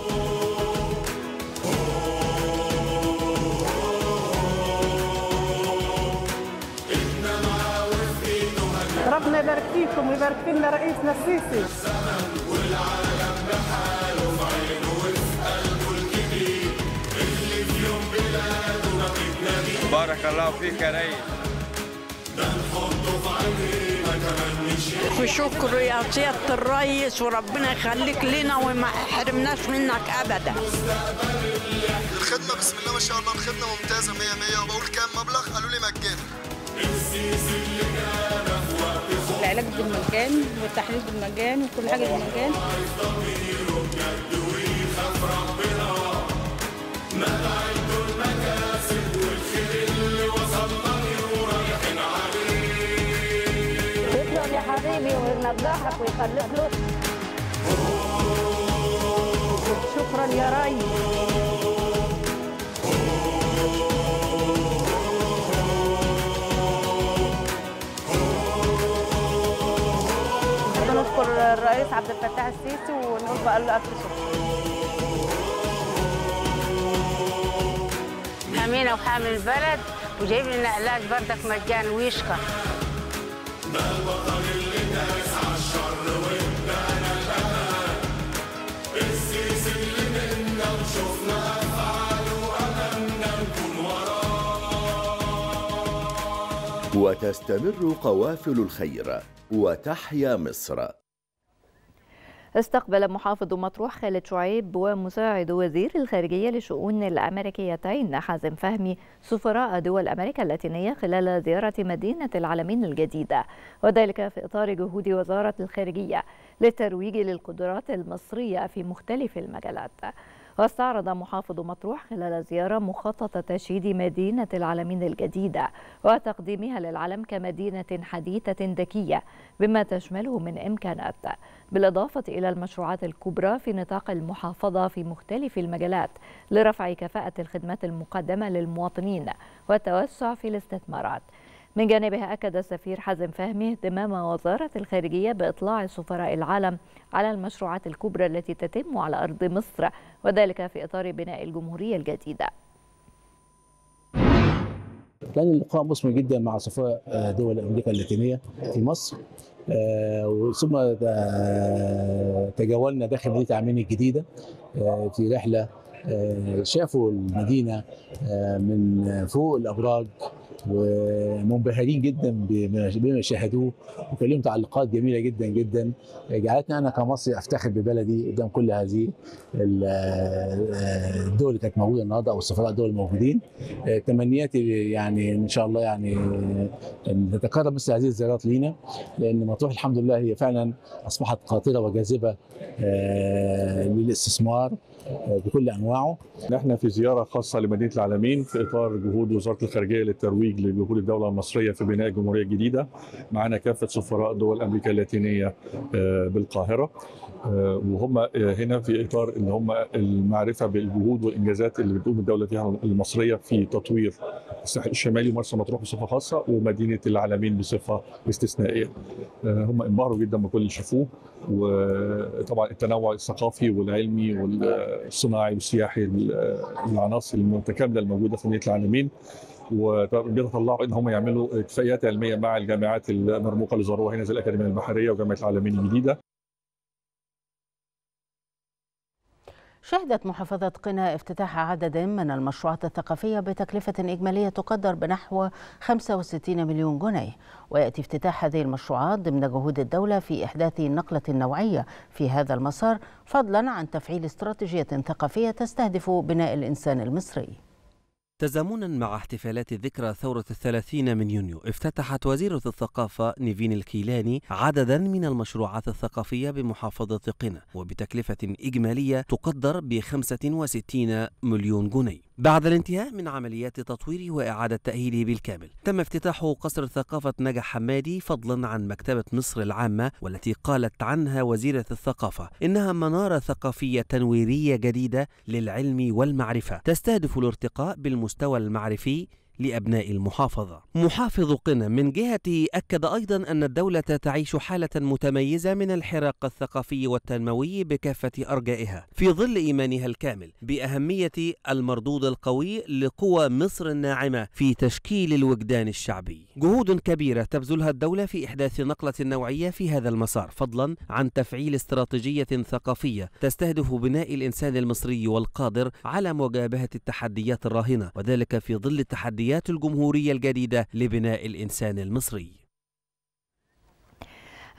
ربنا يبارك فيكم ويبارك فينا رئيسنا السيسي. بارك الله فيك يا ريس. في شكر يا سياده الريس وربنا يخليك لنا وما يحرمناش منك أبدا. الخدمة بسم الله ما شاء الله الخدمة ممتازة 100 100 وبقول كام مبلغ؟ قالوا لي مجانا العلاج بالمجان والتحليل بالمجان وكل حاجة بالمجان. ويخليك له شكرا يا ريس. بنشكر الرئيس عبد الفتاح السيسي ونقول بقى له ألف شكر. امينه وحامل البلد وجايب لنا علاج بردك مجان ويشكر. وتستمر قوافل الخير وتحيا مصر. استقبل محافظ مطروح خالد شعيب ومساعد وزير الخارجية للشؤون الأمريكيتين حازم فهمي سفراء دول أمريكا اللاتينية خلال زيارة مدينة العالمين الجديدة. وذلك في إطار جهود وزارة الخارجية للترويج للقدرات المصرية في مختلف المجالات. واستعرض محافظ مطروح خلال زيارة مخططة تشييد مدينة العالمين الجديدة وتقديمها للعالم كمدينة حديثة ذكية بما تشمله من إمكانات بالإضافة إلى المشروعات الكبرى في نطاق المحافظة في مختلف المجالات لرفع كفاءة الخدمات المقدمة للمواطنين والتوسع في الاستثمارات. من جانبها أكد السفير حازم فهمي اهتمام وزارة الخارجية بإطلاع سفراء العالم على المشروعات الكبرى التي تتم على أرض مصر وذلك في إطار بناء الجمهورية الجديدة. كان اللقاء مثمر جدا مع سفراء دول أمريكا اللاتينية في مصر ثم تجولنا داخل مدينه العالمين الجديده في رحلة شافوا المدينة من فوق الأبراج ومنبهرين جدا بما شاهدوه وكان لهم تعليقات جميلة جدا جدا. جعلتني أنا كمصري أفتخر ببلدي قدام كل هذه الدول اللي كانت موجودة النهارده أو السفراء الدول الموجودين تمنياتي يعني إن شاء الله يعني أن تتكرر مثل هذه الزيارات لينا لأن مطروح الحمد لله هي فعلا أصبحت قاطرة وجاذبة للاستثمار. بكل أنواعه. نحن في زيارة خاصة لمدينة العالمين في إطار جهود وزارة الخارجية للترويج لجهود الدولة المصرية في بناء الجمهوريه الجديده. معنا كافة سفراء دول أمريكا اللاتينية بالقاهرة وهم هنا في إطار إن هم المعرفة بالجهود والإنجازات اللي بتقوم الدولة فيها المصرية في تطوير الساحل الشمالي ومرسى مطروح بصفة خاصة ومدينة العالمين بصفة استثنائية. هم إنبهروا جدا بكل اللي شافوه وطبعا التنوع الثقافي والعلمي والصناعي والسياحي العناصر المتكاملة الموجودة في مدينة العالمين وبيتطلعوا إن هم يعملوا اتفاقيات علمية مع الجامعات المرموقة اللي زاروها هنا زي الأكاديمية البحرية وجامعة العالمين الجديدة شهدت محافظة قنا افتتاح عدد من المشروعات الثقافية بتكلفة إجمالية تقدر بنحو 65 مليون جنيه. ويأتي افتتاح هذه المشروعات ضمن جهود الدولة في إحداث نقلة نوعية في هذا المسار فضلا عن تفعيل استراتيجية ثقافية تستهدف بناء الإنسان المصري. تزامنا مع احتفالات ذكرى ثورة الثلاثين من يونيو افتتحت وزيرة الثقافة نيفين الكيلاني عددا من المشروعات الثقافية بمحافظة قنا وبتكلفة إجمالية تقدر ب 65 مليون جنيه. بعد الانتهاء من عمليات تطويره وإعادة تأهيله بالكامل تم افتتاح قصر ثقافة نجا حمادي فضلا عن مكتبة مصر العامة والتي قالت عنها وزيرة الثقافة إنها منارة ثقافية تنويرية جديدة للعلم والمعرفة تستهدف الارتقاء بالمستوى المعرفي لأبناء المحافظة. محافظ قنا من جهته أكد أيضا أن الدولة تعيش حالة متميزة من الحراك الثقافي والتنموي بكافة أرجائها. في ظل إيمانها الكامل بأهمية المردود القوي لقوى مصر الناعمة في تشكيل الوجدان الشعبي. جهود كبيرة تبذلها الدولة في إحداث نقلة نوعية في هذا المسار فضلا عن تفعيل استراتيجية ثقافية تستهدف بناء الإنسان المصري والقادر على مجابهة التحديات الراهنة وذلك في ظل التحديات تحديات الجمهورية الجديدة لبناء الإنسان المصري.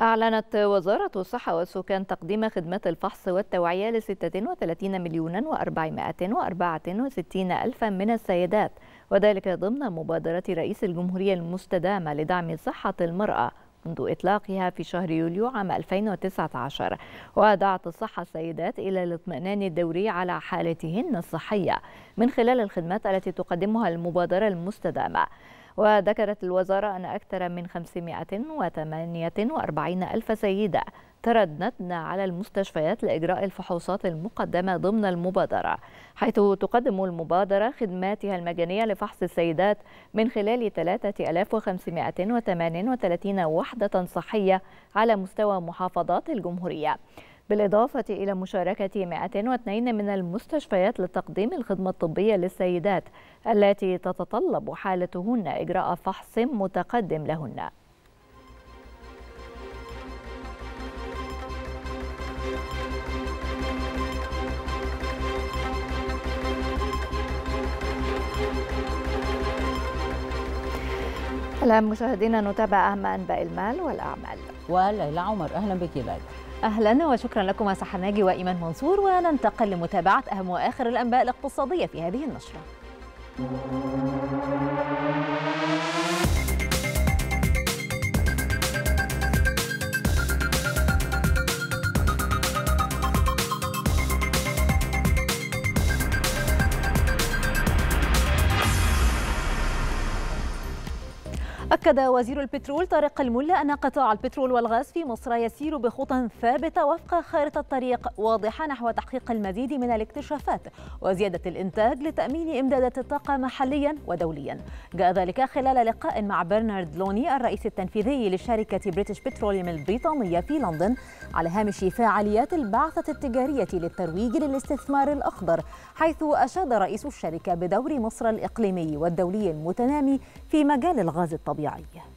أعلنت وزارة الصحة والسكان تقديم خدمات الفحص والتوعية ل 36 مليون و464 ألف من السيدات وذلك ضمن مبادرة رئيس الجمهورية المستدامة لدعم صحة المرأة منذ إطلاقها في شهر يوليو عام 2019 ودعت الصحة السيدات إلى الاطمئنان الدوري على حالتهن الصحية من خلال الخدمات التي تقدمها المبادرة المستدامة. وذكرت الوزارة أن أكثر من 548 ألف سيدة ترددن على المستشفيات لإجراء الفحوصات المقدمة ضمن المبادرة حيث تقدم المبادرة خدماتها المجانية لفحص السيدات من خلال 3538 وحدة صحية على مستوى محافظات الجمهورية. بالإضافة إلى مشاركة 202 من المستشفيات لتقديم الخدمة الطبية للسيدات التي تتطلب حالتهن إجراء فحص متقدم لهن. الآن مشاهدينا نتابع أهم أنباء المال والأعمال وليلى عمر أهلا بك ليلى أهلا وشكرا لكم سحر ناجي وايمن منصور وننتقل لمتابعة أهم وآخر الأنباء الاقتصادية في هذه النشرة. أكد وزير البترول طارق الملا أن قطاع البترول والغاز في مصر يسير بخطى ثابتة وفق خارطة طريق واضحة نحو تحقيق المزيد من الاكتشافات وزيادة الإنتاج لتأمين إمدادات الطاقة محليا ودوليا. جاء ذلك خلال لقاء مع برنارد لوني الرئيس التنفيذي لشركة بريتش بتروليوم البريطانية في لندن على هامش فعاليات البعثة التجارية للترويج للاستثمار الأخضر حيث أشاد رئيس الشركة بدور مصر الإقليمي والدولي المتنامي في مجال الغاز الطبيعي. طبيعيه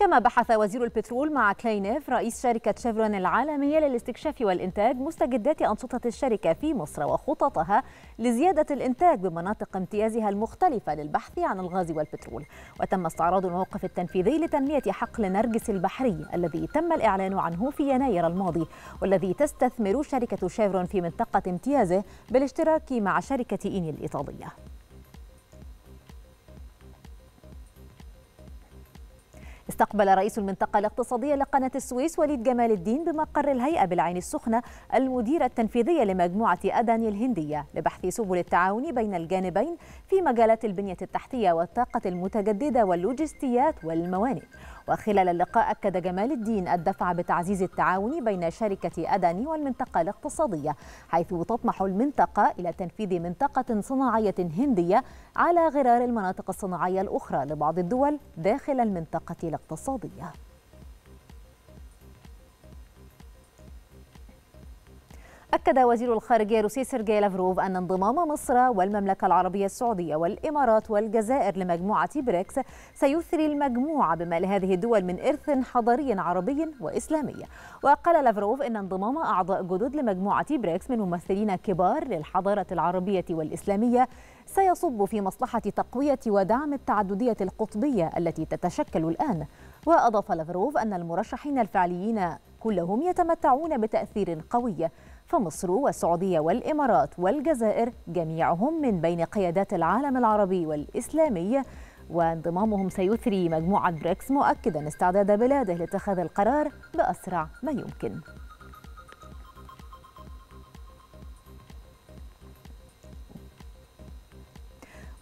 كما بحث وزير البترول مع كلينيف رئيس شركة شيفرون العالمية للاستكشاف والإنتاج مستجدات أنشطة الشركة في مصر وخططها لزيادة الإنتاج بمناطق امتيازها المختلفة للبحث عن الغاز والبترول. وتم استعراض الموقف التنفيذي لتنمية حقل نرجس البحري الذي تم الإعلان عنه في يناير الماضي والذي تستثمر شركة شيفرون في منطقة امتيازه بالاشتراك مع شركة إيني الإيطالية. استقبل رئيس المنطقة الاقتصادية لقناة السويس وليد جمال الدين بمقر الهيئة بالعين السخنة المدير التنفيذي لمجموعة أداني الهندية لبحث سبل التعاون بين الجانبين في مجالات البنية التحتية والطاقة المتجددة واللوجستيات والموانئ. وخلال اللقاء أكد جمال الدين الدفع بتعزيز التعاون بين شركة أداني والمنطقة الاقتصادية حيث تطمح المنطقة إلى تنفيذ منطقة صناعية هندية على غرار المناطق الصناعية الأخرى لبعض الدول داخل المنطقة الاقتصادية. أكد وزير الخارجية الروسي سيرجي لافروف أن انضمام مصر والمملكة العربية السعودية والإمارات والجزائر لمجموعة بريكس سيثري المجموعة بما لهذه الدول من إرث حضاري عربي وإسلامي. وقال لافروف أن انضمام أعضاء جدد لمجموعة بريكس من ممثلين كبار للحضارة العربية والإسلامية سيصب في مصلحة تقوية ودعم التعددية القطبية التي تتشكل الآن. وأضاف لافروف أن المرشحين الفعليين كلهم يتمتعون بتأثير قوي فمصر والسعودية والإمارات والجزائر جميعهم من بين قيادات العالم العربي والإسلامي وانضمامهم سيثري مجموعة بريكس مؤكدا استعداد بلاده لاتخاذ القرار بأسرع ما يمكن.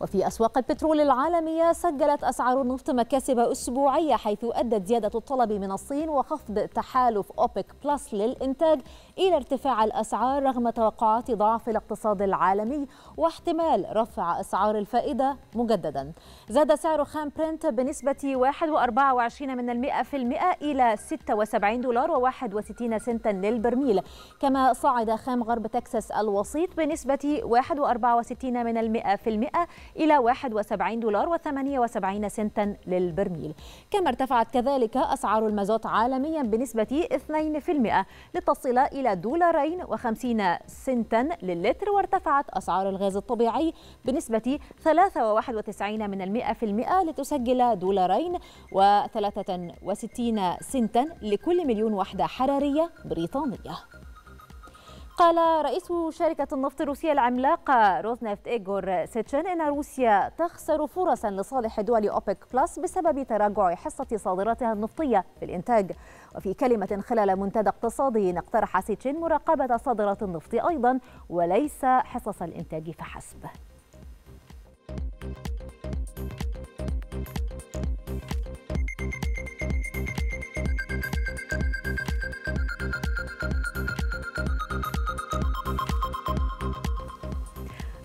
وفي أسواق البترول العالمية سجلت أسعار النفط مكاسب أسبوعية حيث أدت زيادة الطلب من الصين وخفض تحالف أوبك بلس للإنتاج إلى ارتفاع الأسعار رغم توقعات ضعف الاقتصاد العالمي واحتمال رفع أسعار الفائدة مجددا. زاد سعر خام برنت بنسبة 1.24 من المئة في المئة إلى 76 دولار و61 سنتا للبرميل. كما صعد خام غرب تكساس الوسيط بنسبة 1.64 من المئة في المئة إلى 71 دولار و78 سنتا للبرميل. كما ارتفعت كذلك أسعار المازوت عالميا بنسبة 2% لتصل إلى دولارين و50 سنتا للتر وارتفعت أسعار الغاز الطبيعي بنسبة 3.91 من المئة في المئة لتسجل دولارين و63 سنتا لكل مليون وحدة حرارية بريطانية. قال رئيس شركة النفط الروسية العملاقة روزنفت إيغور سيتشن إن روسيا تخسر فرصا لصالح دول أوبك بلس بسبب تراجع حصة صادراتها النفطية في الإنتاج. وفي كلمة خلال منتدى اقتصادي اقترح سيتشن مراقبة صادرات النفط أيضا وليس حصص الإنتاج فحسب.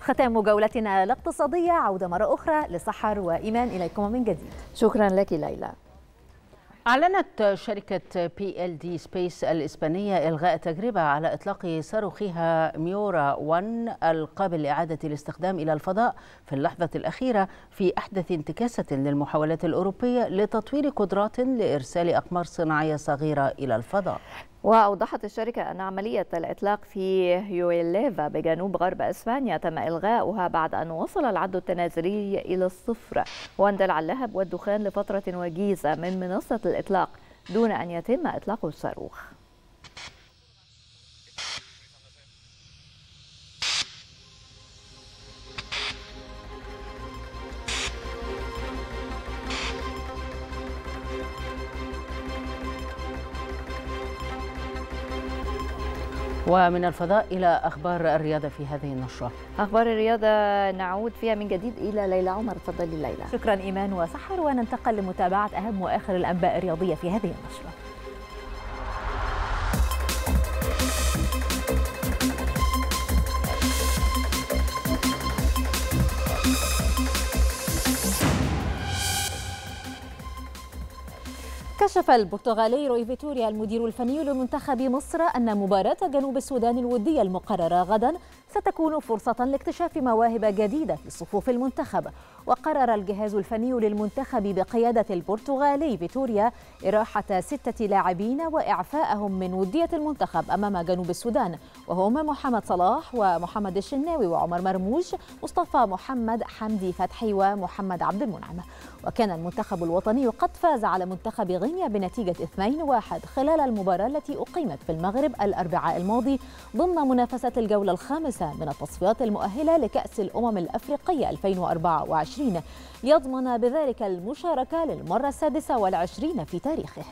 ختام جولتنا الاقتصادية عودة مرة أخرى لسحر وإيمان إليكم من جديد. شكرا لك ليلى. أعلنت شركة بي ال دي سبيس الإسبانية إلغاء تجربة على إطلاق صاروخها ميورا 1 القابل لإعادة الاستخدام إلى الفضاء في اللحظة الأخيرة في أحدث انتكاسة للمحاولات الأوروبية لتطوير قدرات لإرسال أقمار صناعية صغيرة إلى الفضاء. وأوضحت الشركة أن عملية الإطلاق في هويلفا بجنوب غرب إسبانيا تم إلغاؤها بعد أن وصل العد التنازلي إلى الصفر واندلع اللهب والدخان لفترة وجيزة من منصة الإطلاق دون أن يتم إطلاق الصاروخ. ومن الفضاء إلى أخبار الرياضة في هذه النشرة. أخبار الرياضة نعود فيها من جديد إلى ليلى عمر. تفضلي ليلى. شكرا إيمان وسحر وننتقل لمتابعة أهم وآخر الأنباء الرياضية في هذه النشرة. كشف البرتغالي روي فيتوريا المدير الفني لمنتخب مصر أن مباراة جنوب السودان الودية المقررة غدا ستكون فرصة لاكتشاف مواهب جديدة في صفوف المنتخب. وقرر الجهاز الفني للمنتخب بقيادة البرتغالي فيتوريا إراحة ستة لاعبين وإعفائهم من ودية المنتخب أمام جنوب السودان. وهم محمد صلاح ومحمد الشناوي وعمر مرموش مصطفى محمد حمدي فتحي ومحمد عبد المنعم. وكان المنتخب الوطني قد فاز على منتخب غينيا بنتيجة 2-1 خلال المباراة التي أقيمت في المغرب الأربعاء الماضي ضمن منافسة الجولة الخامسة من التصفيات المؤهلة لكأس الأمم الأفريقية 2024 يضمن بذلك المشاركة للمرة السادسة والعشرين في تاريخه.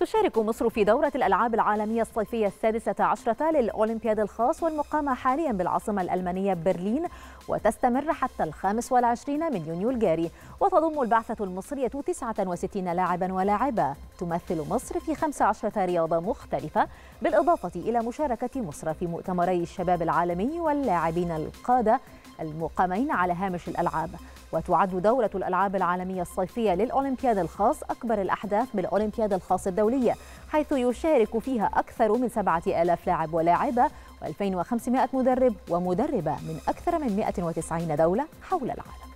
تشارك مصر في دورة الألعاب العالمية الصيفية السادسة عشرة للأولمبياد الخاص والمقامة حاليا بالعاصمة الألمانية برلين وتستمر حتى الخامس والعشرين من يونيو الجاري. وتضم البعثة المصرية 69 لاعبا ولاعبة. تمثل مصر في 15 رياضة مختلفة بالإضافة إلى مشاركة مصر في مؤتمري الشباب العالمي واللاعبين القادة المقامين على هامش الألعاب. وتعد دورة الألعاب العالمية الصيفية للأولمبياد الخاص أكبر الأحداث بالأولمبياد الخاص الدولية حيث يشارك فيها أكثر من 7000 لاعب ولاعبة و2500 مدرب ومدربة من أكثر من 190 دولة حول العالم.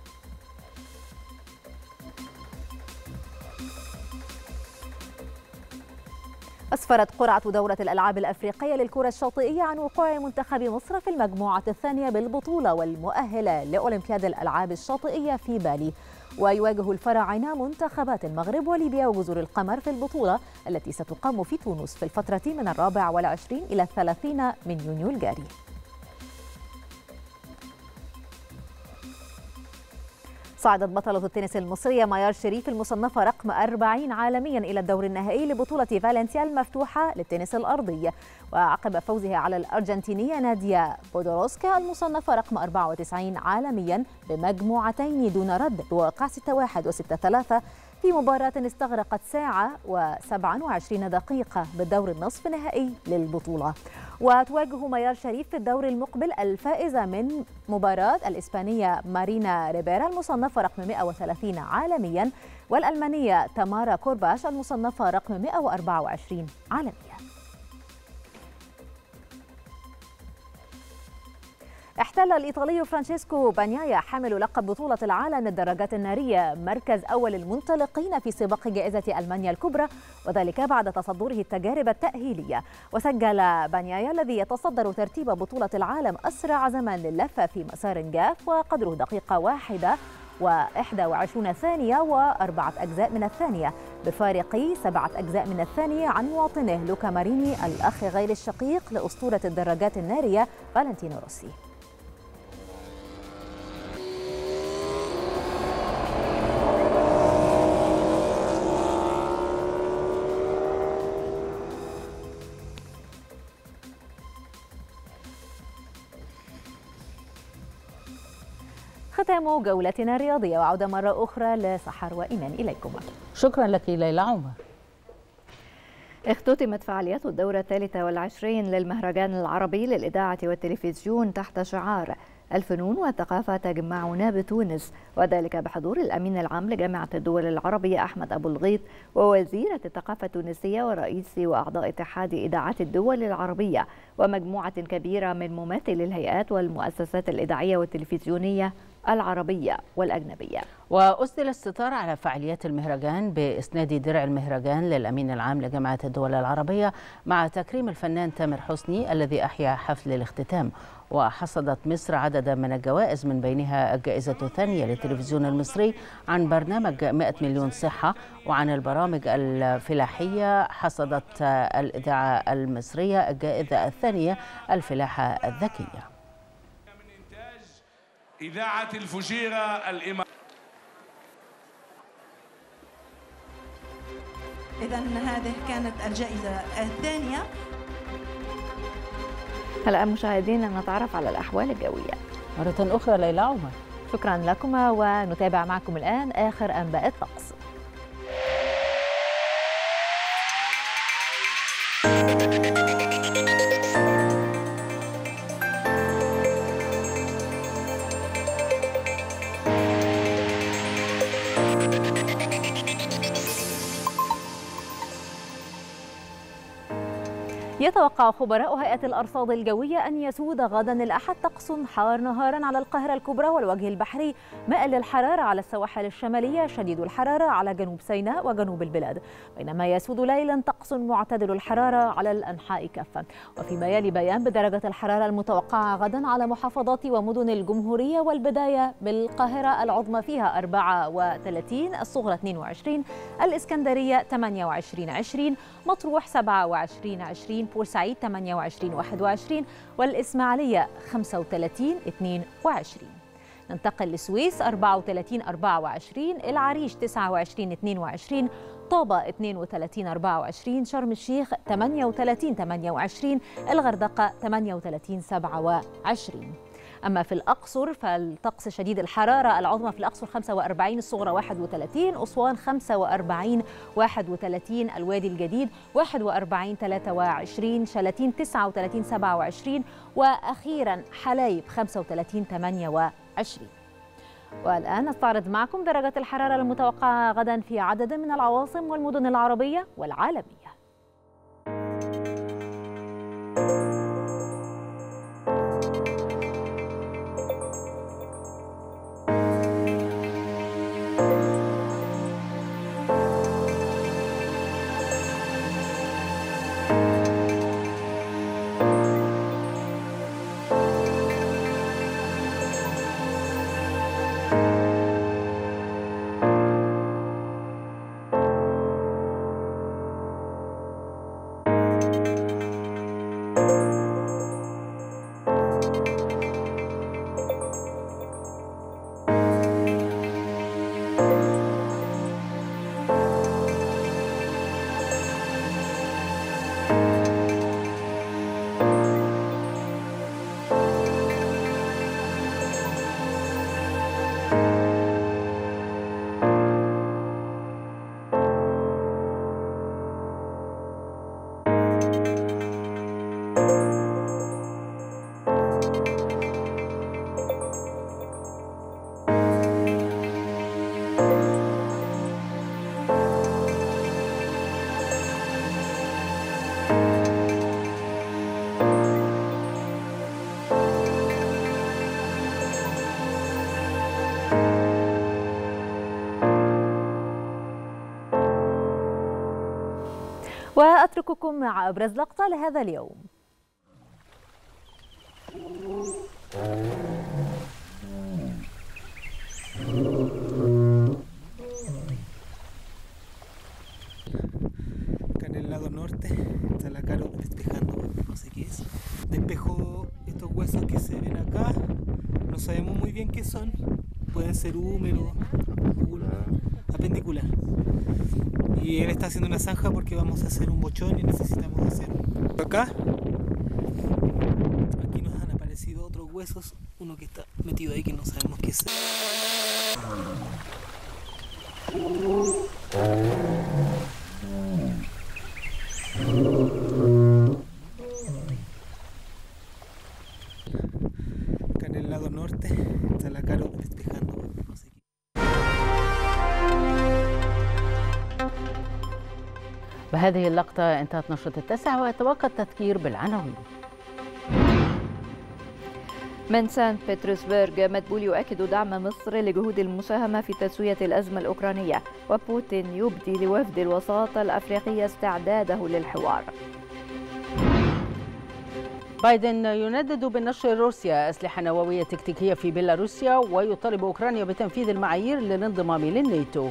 أسفرت قرعة دورة الألعاب الأفريقية للكرة الشاطئية عن وقوع منتخب مصر في المجموعة الثانية بالبطولة والمؤهلة لأولمبياد الألعاب الشاطئية في بالي. ويواجه الفراعنة منتخبات المغرب وليبيا وجزر القمر في البطولة التي ستقام في تونس في الفترة من الرابع والعشرين إلى الثلاثين من يونيو الجاري. صعدت بطلة التنس المصرية ميار شريف المصنفة رقم 40 عالميا إلى الدور النهائي لبطولة فالنسيا المفتوحة للتنس الأرضي. وعقب فوزها على الأرجنتينية ناديا بودوروسكا المصنفة رقم 94 عالميا بمجموعتين دون رد. بواقع 6-1 و6-3 في مباراة استغرقت ساعة و27 دقيقة بالدور النصف النهائي للبطولة. وتواجه ميار شريف في الدور المقبل الفائزة من مباراة الإسبانية مارينا ريبيرا المصنفة رقم 130 عالميا والألمانية تامارا كورباش المصنفة رقم 124 عالميا. احتل الإيطالي فرانشيسكو بانيايا حامل لقب بطولة العالم للدراجات النارية مركز أول المنطلقين في سباق جائزة ألمانيا الكبرى وذلك بعد تصدره التجارب التأهيلية. وسجل بانيايا الذي يتصدر ترتيب بطولة العالم أسرع زمن للفة في مسار جاف وقدره دقيقة واحدة و21 ثانية وأربعة أجزاء من الثانية. بفارق سبعة أجزاء من الثانية عن مواطنه لوكا ماريني الأخ غير الشقيق لأسطورة الدراجات النارية فالنتينو روسي. ختام جولتنا الرياضية وعودة مرة أخرى لسحر وإيمان إليكم. شكرا لك ليلى عمر اختتمت فعاليات الدورة الثالثة والعشرين للمهرجان العربي للإذاعة والتلفزيون تحت شعار الفنون والثقافة تجمعنا بتونس وذلك بحضور الأمين العام لجامعة الدول العربية أحمد أبو الغيط ووزيرة الثقافة التونسية ورئيس وأعضاء اتحاد إذاعات الدول العربية ومجموعة كبيرة من مماثلي الهيئات والمؤسسات الإذاعية والتلفزيونية العربية والأجنبية. وأسدل الستار على فعاليات المهرجان بإسناد درع المهرجان للأمين العام لجامعة الدول العربية مع تكريم الفنان تامر حسني الذي أحيا حفل الاختتام. وحصدت مصر عددا من الجوائز من بينها الجائزة الثانية للتلفزيون المصري عن برنامج 100 مليون صحة. وعن البرامج الفلاحية حصدت الإذاعة المصرية الجائزة الثانية الفلاحة الذكية. إذاعة الفجيرة الإمارات إذا هذه كانت الجائزة الثانية. هلا مشاهدينا نتعرف على الأحوال الجوية. مرة أخرى ليلى عمر. شكرا لكما ونتابع معكم الآن آخر أنباء الطقس. thank you يتوقع خبراء هيئة الأرصاد الجوية أن يسود غدا الأحد طقس حار نهارا على القاهرة الكبرى والوجه البحري مائل للحرارة على السواحل الشمالية شديد الحرارة على جنوب سيناء وجنوب البلاد. بينما يسود ليلا طقس معتدل الحرارة على الأنحاء كافة. وفيما يلي بيان بدرجة الحرارة المتوقعة غدا على محافظات ومدن الجمهورية والبداية بالقاهرة العظمى فيها 34 الصغرى 22 الإسكندرية 28 20 مطروح 27 20 بورسعيد 28 21 والإسماعيلية 35 22 ننتقل للسويس 34 24 العريش 29 22 طابة 32 24 شرم الشيخ 38 28 الغردقة 38 27 أما في الأقصر فالطقس شديد الحرارة العظمى في الأقصر 45 الصغرى 31 أسوان 45 31 الوادي الجديد 41 23 شلاتين 39 27 وأخيرا حلايب 35 28 والآن نستعرض معكم درجة الحرارة المتوقعة غدا في عدد من العواصم والمدن العربية والعالمية. وأترككم مع أبرز لقطة لهذا اليوم acá en el lado norte está la Caro despejando, no sé qué es. Despejó estos huesos que se ven acá, no sabemos muy bien qué son, pueden ser húmeros, está haciendo una zanja porque vamos a hacer un bochón y necesitamos hacer acá. Aquí nos han aparecido otros huesos, uno que está metido ahí que no sabemos بهذه اللقطة إنتهت نشرة التاسع ويتبقى التذكير بالعناوين. من سان بطرسبرغ مدبول يؤكد دعم مصر لجهود المساهمة في تسوية الأزمة الأوكرانية وبوتين يبدي لوفد الوساطة الأفريقية استعداده للحوار. بايدن يندد بنشر روسيا أسلحة نووية تكتيكية في بيلاروسيا ويطالب أوكرانيا بتنفيذ المعايير للانضمام للناتو.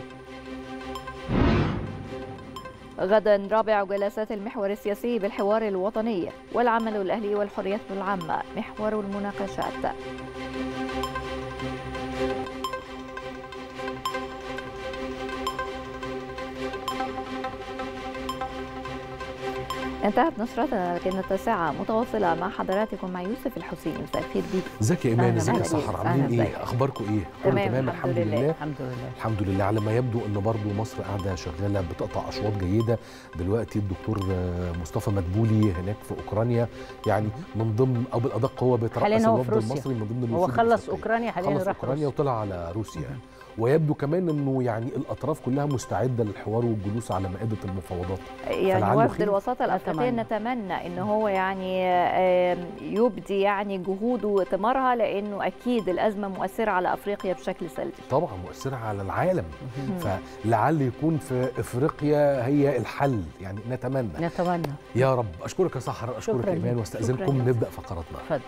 غدا رابع جلسات المحور السياسي بالحوار الوطني والعمل الأهلي والحريات العامة محور المناقشات. انتهت نشرتنا لكن التاسعة متواصلة مع حضراتكم مع يوسف الحسيني مساء الخير بيك ازيك يا ايمان ازيك يا. سحر؟ عاملين بيك. إيه؟ أخباركم إيه؟ كله تمام، تمام؟ الحمد لله. لله. الحمد لله. الحمد لله. على ما يبدو إن برضو مصر قاعدة شغالة بتقطع أشواط جيدة. دلوقتي الدكتور مصطفى مدبولي هناك في أوكرانيا. يعني من ضمن أو بالأدق هو بيترأس الوفد المصري من ضمن هو خلص. أوكرانيا حاليا خلص راح أوكرانيا روسيا. وطلع على روسيا. ويبدو كمان إنه يعني الأطراف كلها مستعدة للحوار والجلوس على مائدة المفاوضات. يعني وفد الأفريقية أتمنى. نتمنى إن هو يعني يبدي يعني جهوده وثمارها لأنه أكيد الأزمة مؤثرة على أفريقيا بشكل سلبي. طبعا مؤثرة على العالم. فلعل يكون في إفريقيا هي الحل. يعني نتمنى. نتمنى. يا رب. أشكرك يا سحر. أشكرك إيمان. واستأذنكم. نبدأ فقراتنا اتفضل